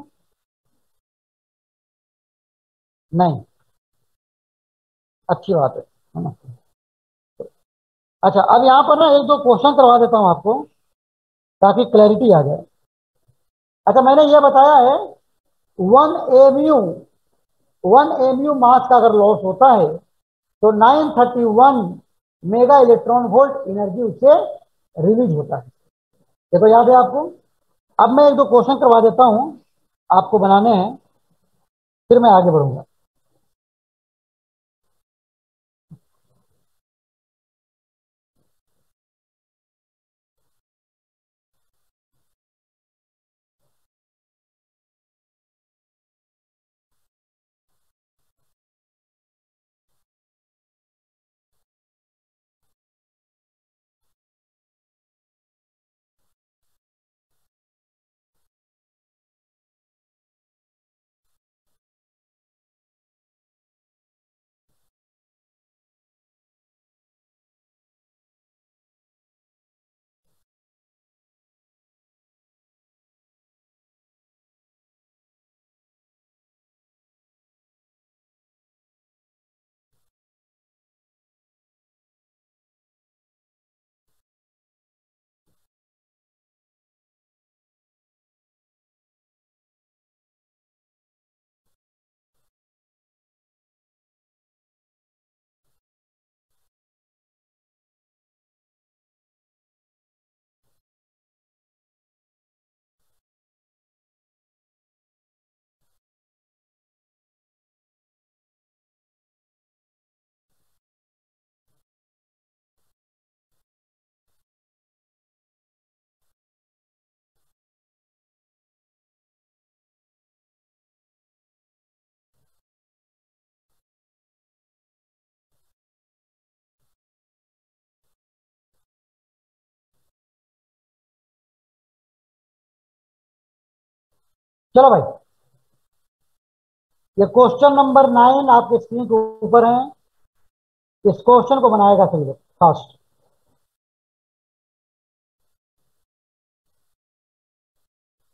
नहीं। अच्छी बात है ना? अच्छा अब यहाँ पर ना एक दो क्वेश्चन करवा देता हूँ आपको, ताकि क्लैरिटी आ जाए। अच्छा मैंने ये बताया है one MU one MU mass का अगर लॉस होता है तो 931 मेगा इलेक्ट्रॉन वोल्ट एनर्जी उससे रिलीज़ होता है। तो याद है आपको, अब मैं एक दो क्वेश्चन करवा देता हूँ, आपको बनाने हैं, फिर मैं आगे बढ़ूँगा। चलो भाई। ये क्वेश्चन नंबर नाइन आपके स्क्रीन के ऊपर है। इस क्वेश्चन को बनाएगा सही फास्ट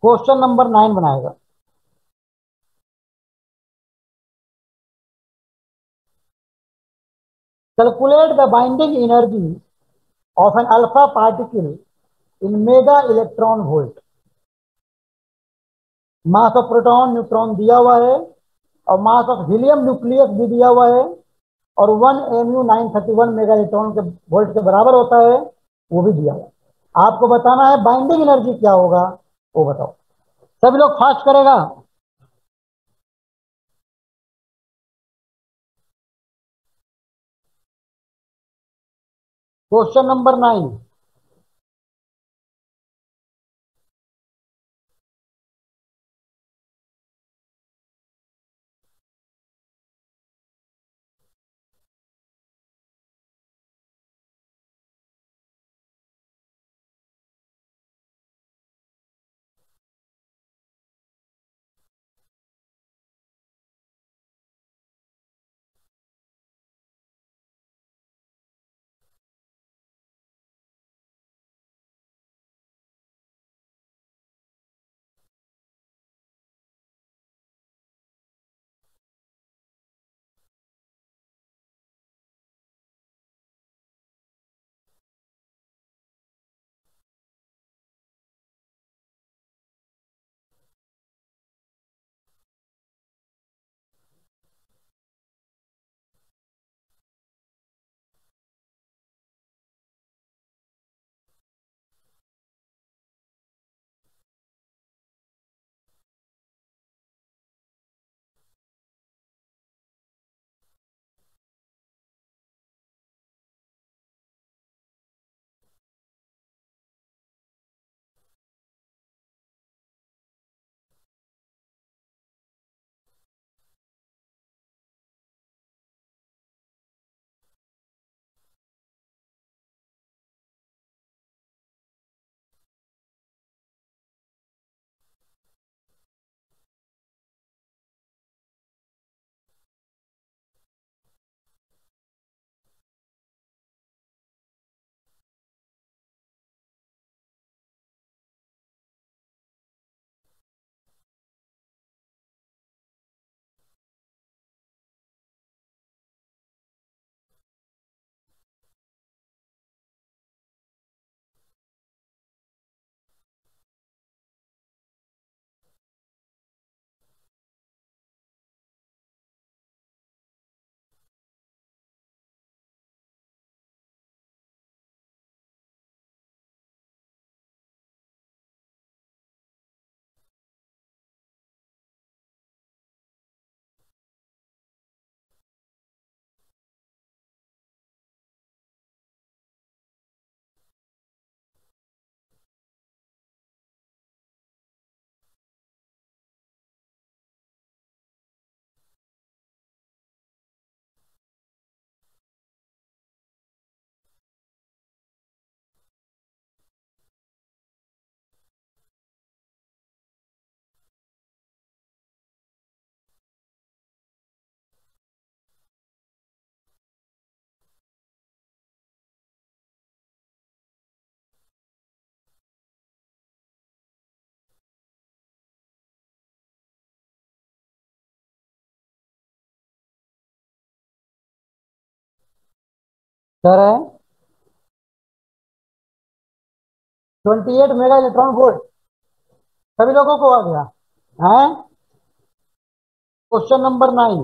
क्वेश्चन नंबर नाइन बनाएगा। Calculate the binding energy of an alpha particle in mega electron volt mass of proton neutron दिया हुआ है और मास ऑफ़ हीलियम न्यूक्लियस भी दिया हुआ है और one M U nine thirty one mega electron के वोल्ट के बराबर होता है, वो भी दिया हुआ आपको बताना है बाइंडिंग एनर्जी क्या होगा, वो बताओ। सभी लोग फास्ट करेगा। क्वेश्चन नंबर नाइन सर है twenty eight mega electron volt सभी लोगों को आ गया, है? क्वेश्चन नंबर नाइन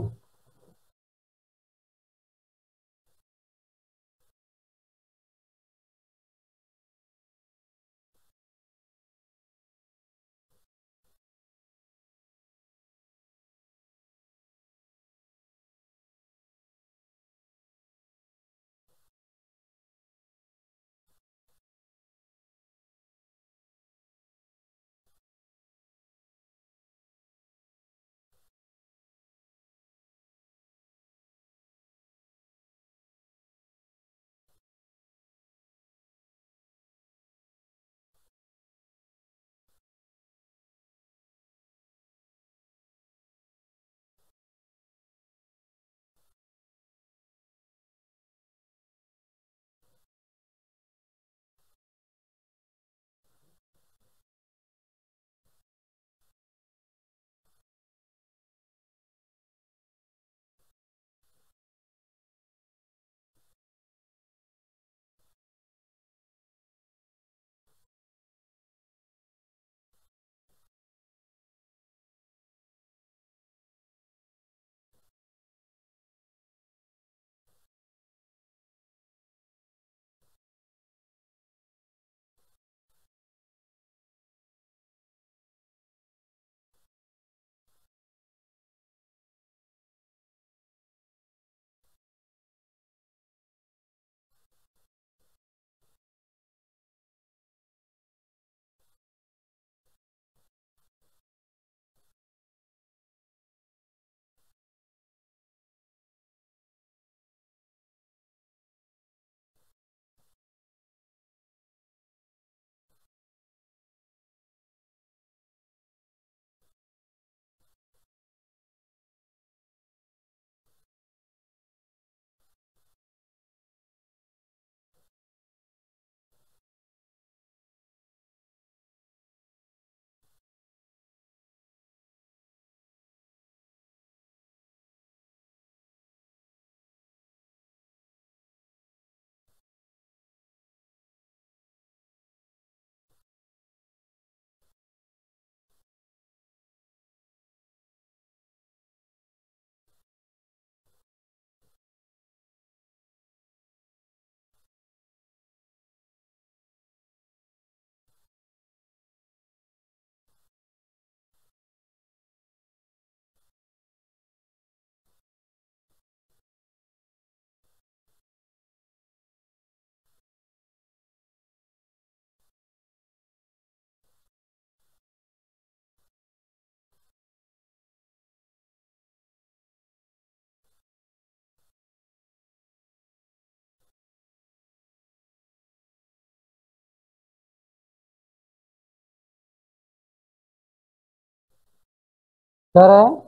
सर है?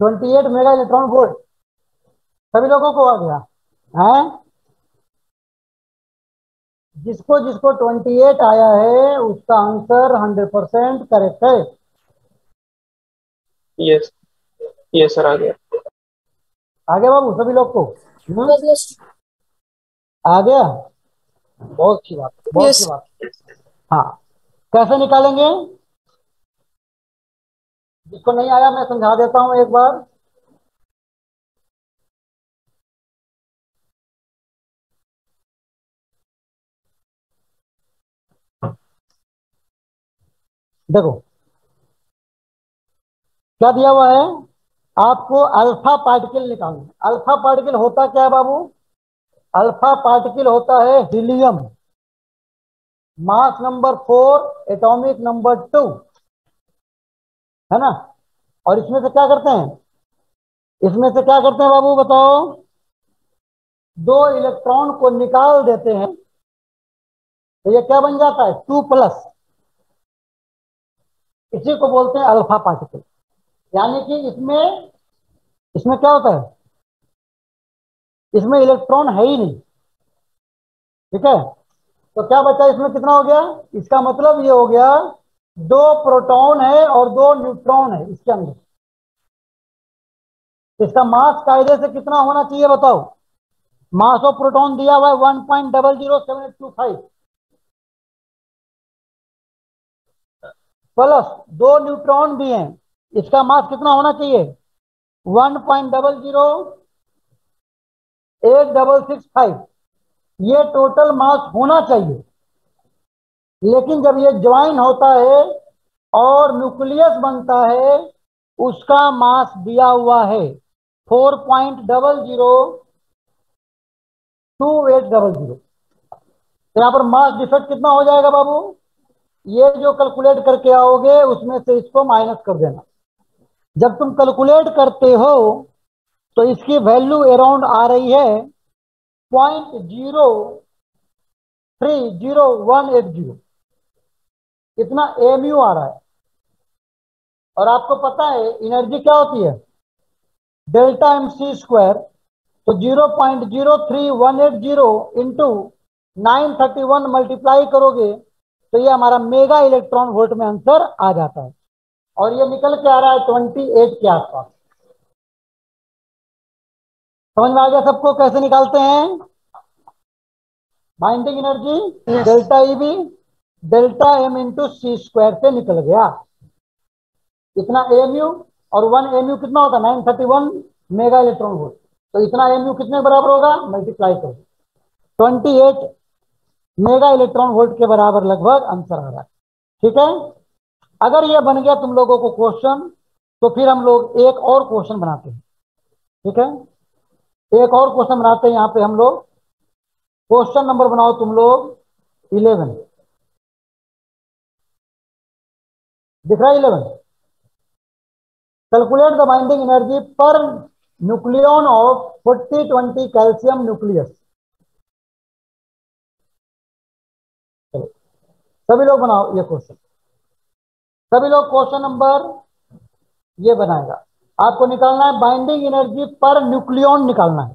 Twenty eight mega electron volt सभी लोगों को आ गया। है? जिसको जिसको ट्वेंटी एट आया है उसका आंसर हंड्रेड परसेंट करेक्ट है। यस यस सर आ गया। आ गया बाबू सभी लोग को? हम्म? आ गया? बहुत अच्छी बात बहुत अच्छी बात। हाँ। कैसे निकालेंगे? जिसको नहीं आया, मैं समझा देता हूँ एक बार। देखो, क्या दिया हुआ है? आपको अल्फ़ा पार्टिकल निकालना अल्फ़ा पार्टिकल होता क्या है बाबू? अल्फ़ा पार्टिकल होता है helium. Mass number four, atomic number two. है ना? और इसमें से क्या करते हैं? इसमें से क्या करते हैं बाबू, बताओ? दो इलेक्ट्रॉन को निकाल देते हैं तो ये क्या बन जाता है? Two plus. इसी को बोलते हैं अल्फ़ा पार्टिकल। यानी कि इसमें इसमें क्या होता है? इसमें इलेक्ट्रॉन है ही नहीं। ठीक है? तो क्या बचा इसमें? कितना हो गया? इसका मतलब ये हो गया दो प्रोटॉन है और दो न्यूट्रॉन है इसके अंदर। इसका मास कायदे से कितना होना चाहिए बताओ? मास ऑफ़ प्रोटॉन दिया हुआ है one point double zero seven eight two five. Plus दो न्यूट्रॉन भी हैं, इसका मास कितना होना चाहिए? One point double zero eight double six five. ये टोटल मास होना चाहिए। लेकिन जब ये ज्वाइन होता है और न्यूक्लियस बनता है, उसका मास दिया हुआ है। Four point double zero two eight double zero. तो यहाँ पर मास डिफेक्ट कितना हो जाएगा बाबू? ये जो कैलकुलेट करके आओगे, उसमें से इसको माइनस कर देना। जब तुम कैलकुलेट करते हो तो इसकी वैल्यू अराउंड आ रही है point zero three zero one eight zero. इतना एम यू आ रहा है। और आपको पता है एनर्जी क्या होती है? डेल्टा एम सी स्क्वायर तो zero point zero three one eight zero into nine thirty one multiply करोगे तो ये हमारा मेगा इलेक्ट्रॉन वोल्ट में आंसर आ जाता है। और ये निकल के आ रहा है ट्वेंटी एट के आसपास। समझ में आ गया सबको? कैसे निकालते हैं? Binding energy delta E B delta M into C square से निकल गया। इतना एम यू और वन एम यू कितना होता है? Nine thirty one mega electron volt. तो इतना एम यू कितने बराबर होगा? मल्टीप्लाई कर। Twenty eight mega electron volt के बराबर लगभग आंसर आ रहा है। ठीक है? अगर ये बन गया तुम लोगों को क्वेश्चन तो फिर हम लोग एक और क्वेश्चन बनाते हैं। ठीक है? एक और क्वेश्चन बनाते हैं यहाँ पे हम लोग। क्वेश्चन नंबर बनाओ तुम लोग। इलेवन। दिख रहा है eleven? Calculate the binding energy per nucleon of forty twenty calcium nucleus सभी लोग बनाओ ये क्वेश्चन सभी लोग क्वेश्चन नंबर ये बनाएगा। आपको निकालना है बाइंडिंग एनर्जी पर न्यूक्लियन निकालना है।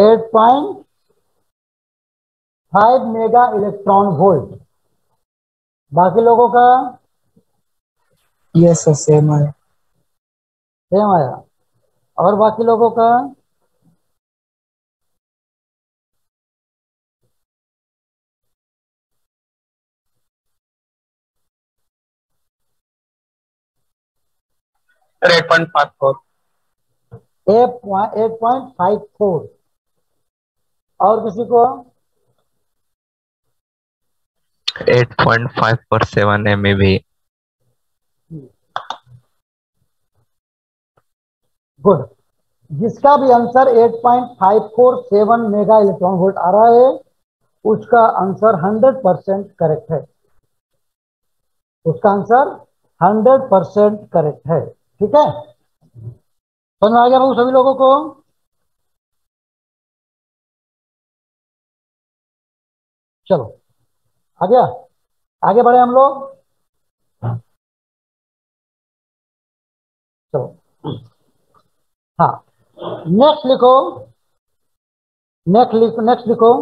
Eight point five mega electron volt. बाकी लोगों का? यस सर सेम आया सेम आया और बाकी लोगों का? Eight point five four eight point five four और किसी को? Eight point five four seven M A भी गुड जिसका भी आंसर 8.547 मेगा इलेक्ट्रॉन वोल्ट आ रहा है उसका आंसर 100 परसेंट करेक्ट है। उसका आंसर 100 परसेंट करेक्ट है। ठीक है? समझ आ गया सभी लोगों को? चलो। आ। गया आगे बढ़े हम लोग। चलो। हाँ। नेक्स्ट लिखो। नेक्स्ट लिखो नेक्स्ट लिखो।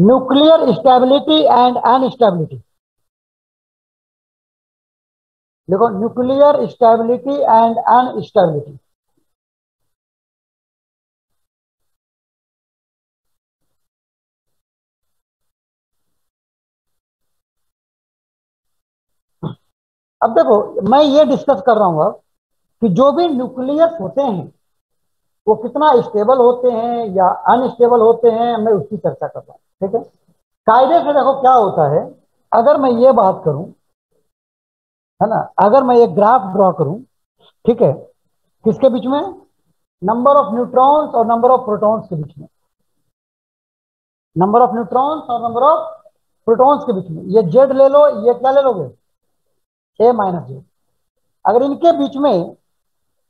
न्यूक्लियर स्टेबिलिटी एंड अनस्टेबिलिटी लिखो। न्यूक्लियर स्टेबिलिटी एंड अनस्टेबिलिटी अब देखो, मैं ये डिस्कस कर रहा हूँ अब कि जो भी न्यूक्लियस होते हैं, वो कितना स्टेबल होते हैं या अनस्टेबल होते हैं, मैं उसकी चर्चा कर रहा हूँ, ठीक है? कायदे से देखो क्या होता है, अगर मैं ये बात करूँ, है ना, अगर मैं एक ग्राफ ड्रॉ करूँ, ठीक है, किसके बीच में? नंबर ऑफ़ न्यूट्रॉन्स और नंबर ऑफ़ प्रोटॉन्स के बीच में। नंबर ऑफ़ न्यूट्रॉन्स और नंबर ऑफ़ प्रोटॉन्स के बीच में। ये जेड ले लो, ये क्या ले लोगे? ए माइनस जेड अगर इनके बीच में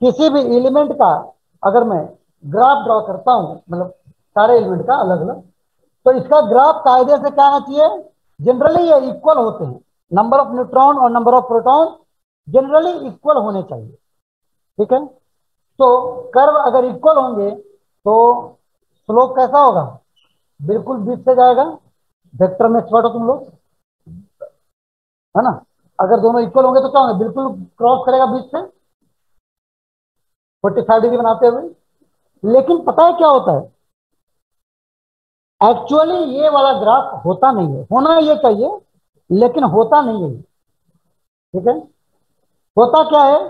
किसी भी एलिमेंट का अगर मैं ग्राफ ड्रॉ करता हूँ मतलब सारे एलिमेंट का अलग अलग तो इसका ग्राफ कायदे से क्या आना चाहिए जनरली ये इक्वल होते हैं। नंबर ऑफ़ न्यूट्रॉन और number of proton generally equal होने चाहिए। ठीक है? तो कर्व अगर इक्वल होंगे तो स्लोप कैसा होगा? बिल्कुल बीच से जाएगा। वेक्टर में एक्सपर्ट हो तुम लोग। है ना? अगर दोनों इक्वल होंगे तो क्या होंगे? बिल्कुल क्रॉस करेगा बीच से। 45 डिग्री बनाते हुए। लेकिन पता है क्या होता है? एक्चुअली ये वाला ग्राफ होता नहीं है। होना ये चाहिए, लेकिन होता नहीं है। ठीक है? होता क्या है?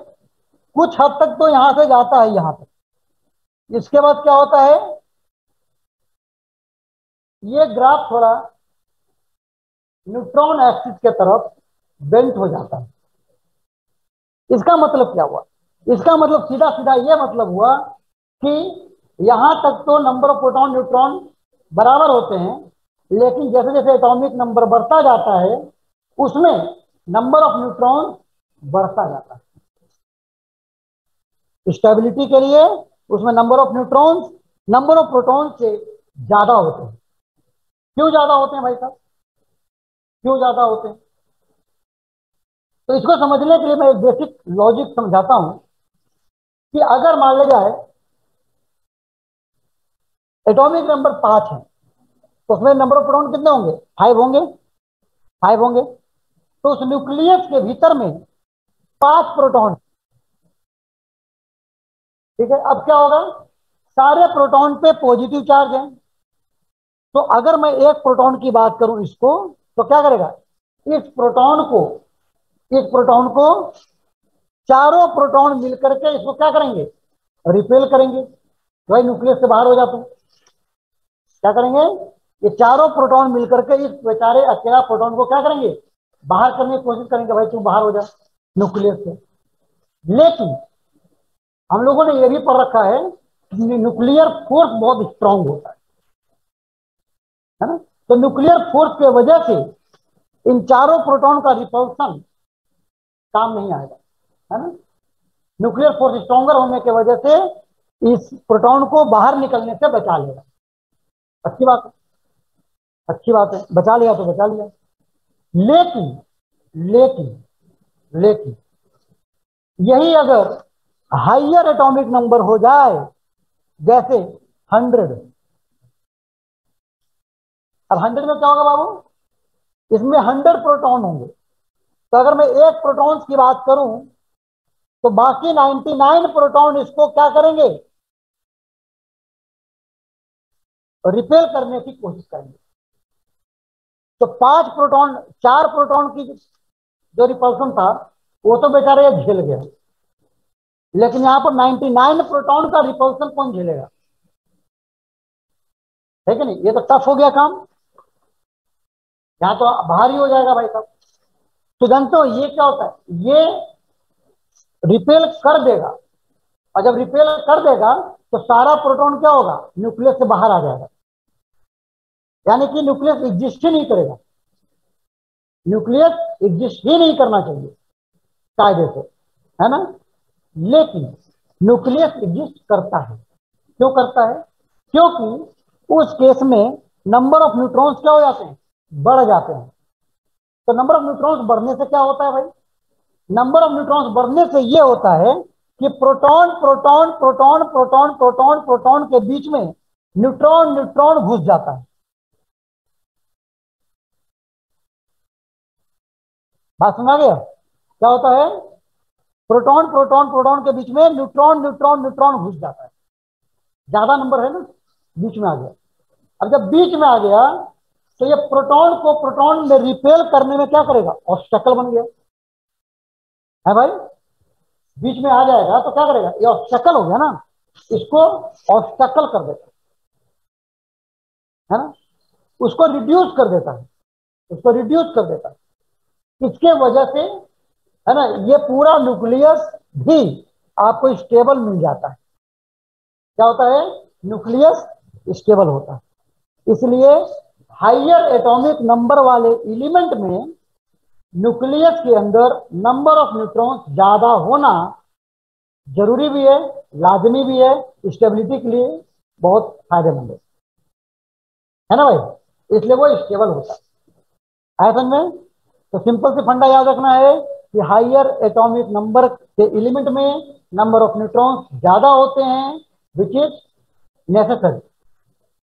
कुछ हद तक तो यहाँ से जाता है, यहाँ तक। इसके बाद क्या होता है? ये ग्राफ थोड़ा न्यूट्रॉन एक्सिस के तरफ़ बेंट हो जाता है। इसका मतलब क्या हुआ? इसका मतलब सीधा सीधा यह मतलब हुआ कि यहाँ तक तो नंबर ऑफ़ प्रोटॉन न्यूट्रॉन बराबर होते हैं, लेकिन जैसे जैसे एटॉमिक नंबर बढ़ता जाता है, उसमें नंबर ऑफ़ न्यूट्रॉन बढ़ता जाता है। स्टेबिलिटी के लिए उसमें number of neutrons number of proton से ज़्यादा होते हैं। क्यों ज़्यादा होते हैं भाई साहब? क्यों ज़्यादा होते हैं? तो इसको समझने के लिए मैं एक बेसिक लॉजिक समझाता हूँ कि अगर मान लिया जाए एटॉमिक नंबर पाँच है तो उसमें नंबर ऑफ़ प्रोटॉन कितने होंगे? फाइव होंगे। फाइव होंगे। तो उस न्यूक्लियस के भीतर में पाँच प्रोटॉन ठीक है? अब क्या होगा? सारे प्रोटॉन पे पॉजिटिव चार्ज है। तो अगर मैं एक प्रोटॉन की बात करूँ इसको तो क्या करेगा? इस प्रोटॉन को इस प्रोटॉन को चारों प्रोटॉन मिलकर के इसको क्या करेंगे? रिपेल करेंगे। तो भाई न्यूक्लियस से बाहर हो जाते क्या करेंगे? ये चारों प्रोटॉन मिलकर के इस बेचारे अकेला प्रोटॉन को क्या करेंगे? बाहर करने की कोशिश करेंगे, भाई तू बाहर हो जा, न्यूक्लियस से। लेकिन हम लोगों ने यह भी पढ़ रखा है कि न्यूक्लियर फोर्स बहुत स्ट्रांग होता है। है ना? तो न्यूक्लियर फोर्स की वजह से इन चारों प्रोटॉन का रिपल्सन काम नहीं आएगा, है ना? न्यूक्लियर फोर्स स्ट्रॉन्गर होने की वजह से इस प्रोटॉन को बाहर निकलने से बचा लेगा। अच्छी बात है। अच्छी बात है। बचा लिया तो बचा लिया। लेकिन लेकिन लेकिन, यही अगर हाइयर एटॉमिक नंबर हो जाए, जैसे हंड्रेड अब हंड्रेड में क्या होगा बाबू? इसमें हंड्रेड प्रोटॉन होंगे। तो अगर मैं एक प्रोटॉन्स की बात करूँ तो बाकी 99 प्रोटॉन इसको क्या करेंगे? रिपेल करने की कोशिश करेंगे। तो पाँच प्रोटॉन, चार प्रोटॉन की जो रिपल्सन था, वो तो बेचारे ये झेल गया। लेकिन यहाँ पर 99 प्रोटॉन का रिपल्सन कौन झेलेगा? ठीक है नहीं? ये तो टफ हो गया काम। यहाँ तो भारी हो जाएगा भाई साहब। तो ये क्या होता है? ये रिपेल कर देगा। और जब रिपेल कर देगा तो सारा प्रोटॉन क्या होगा? न्यूक्लियस से बाहर आ जाएगा। यानी कि न्यूक्लियस एग्जिस्ट ही नहीं करेगा। न्यूक्लियस एग्जिस्ट ही नहीं करना चाहिए, कायदे से। है ना? लेकिन न्यूक्लियस एग्जिस्ट करता है। क्यों करता है? क्योंकि उस केस में नंबर ऑफ़ न्यूट्रॉन्स क्या हो जाते हैं? बढ़ जाते हैं। तो नंबर ऑफ़ न्यूट्रॉन्स बढ़ने से क्या होता है भाई? नंबर ऑफ़ न्यूट्रॉन्स बढ़ने से ये होता है कि proton proton proton proton proton proton के बीच में न्यूट्रॉन न्यूट्रॉन घुस जाता है। बात सुना गया क्या होता है? प्रोटॉन प्रोटॉन प्रोटॉन के बीच में न्यूट्रॉन न्यूट्रॉन न्यूट्रॉन घुस जाता है। ज़्यादा नंबर है ना? बीच में आ गया। अब जब बीच में आ गया तो ये प्रोटॉन को प्रोटॉन में रिपेल करने में क्या करेगा? ऑब्स्टेकल बन गया। है भाई? बीच में आ जाएगा तो क्या करेगा? ये ऑब्स्टेकल हो गया ना। इसको ऑब्स्टेकल कर देता है। ना? उसको रिड्यूस कर देता है। उसको रिड्यूस कर देता है। इसके वजह से, है ना, ये पूरा न्यूक्लियस भी आपको स्टेबल मिल जाता है। क्या होता है? न्यूक्लियस स्टेबल होता है। इसलिए हाइयर एटॉमिक नंबर वाले एलिमेंट में न्यूक्लियस के अंदर नंबर ऑफ़ न्यूट्रॉन्स ज़्यादा होना ज़रूरी भी है, लाजमी भी है, स्टेबिलिटी के लिए बहुत फ़ायदेमंद है। है ना भाई? इसलिए वो स्टेबल होता है। समझ में? तो सिंपल से फंडा याद रखना है कि हाइयर एटॉमिक नंबर के एलिमेंट में नंबर ऑफ़ न्यूट्रॉन्स ज़्यादा होते हैं विच इज़ नेसेसरी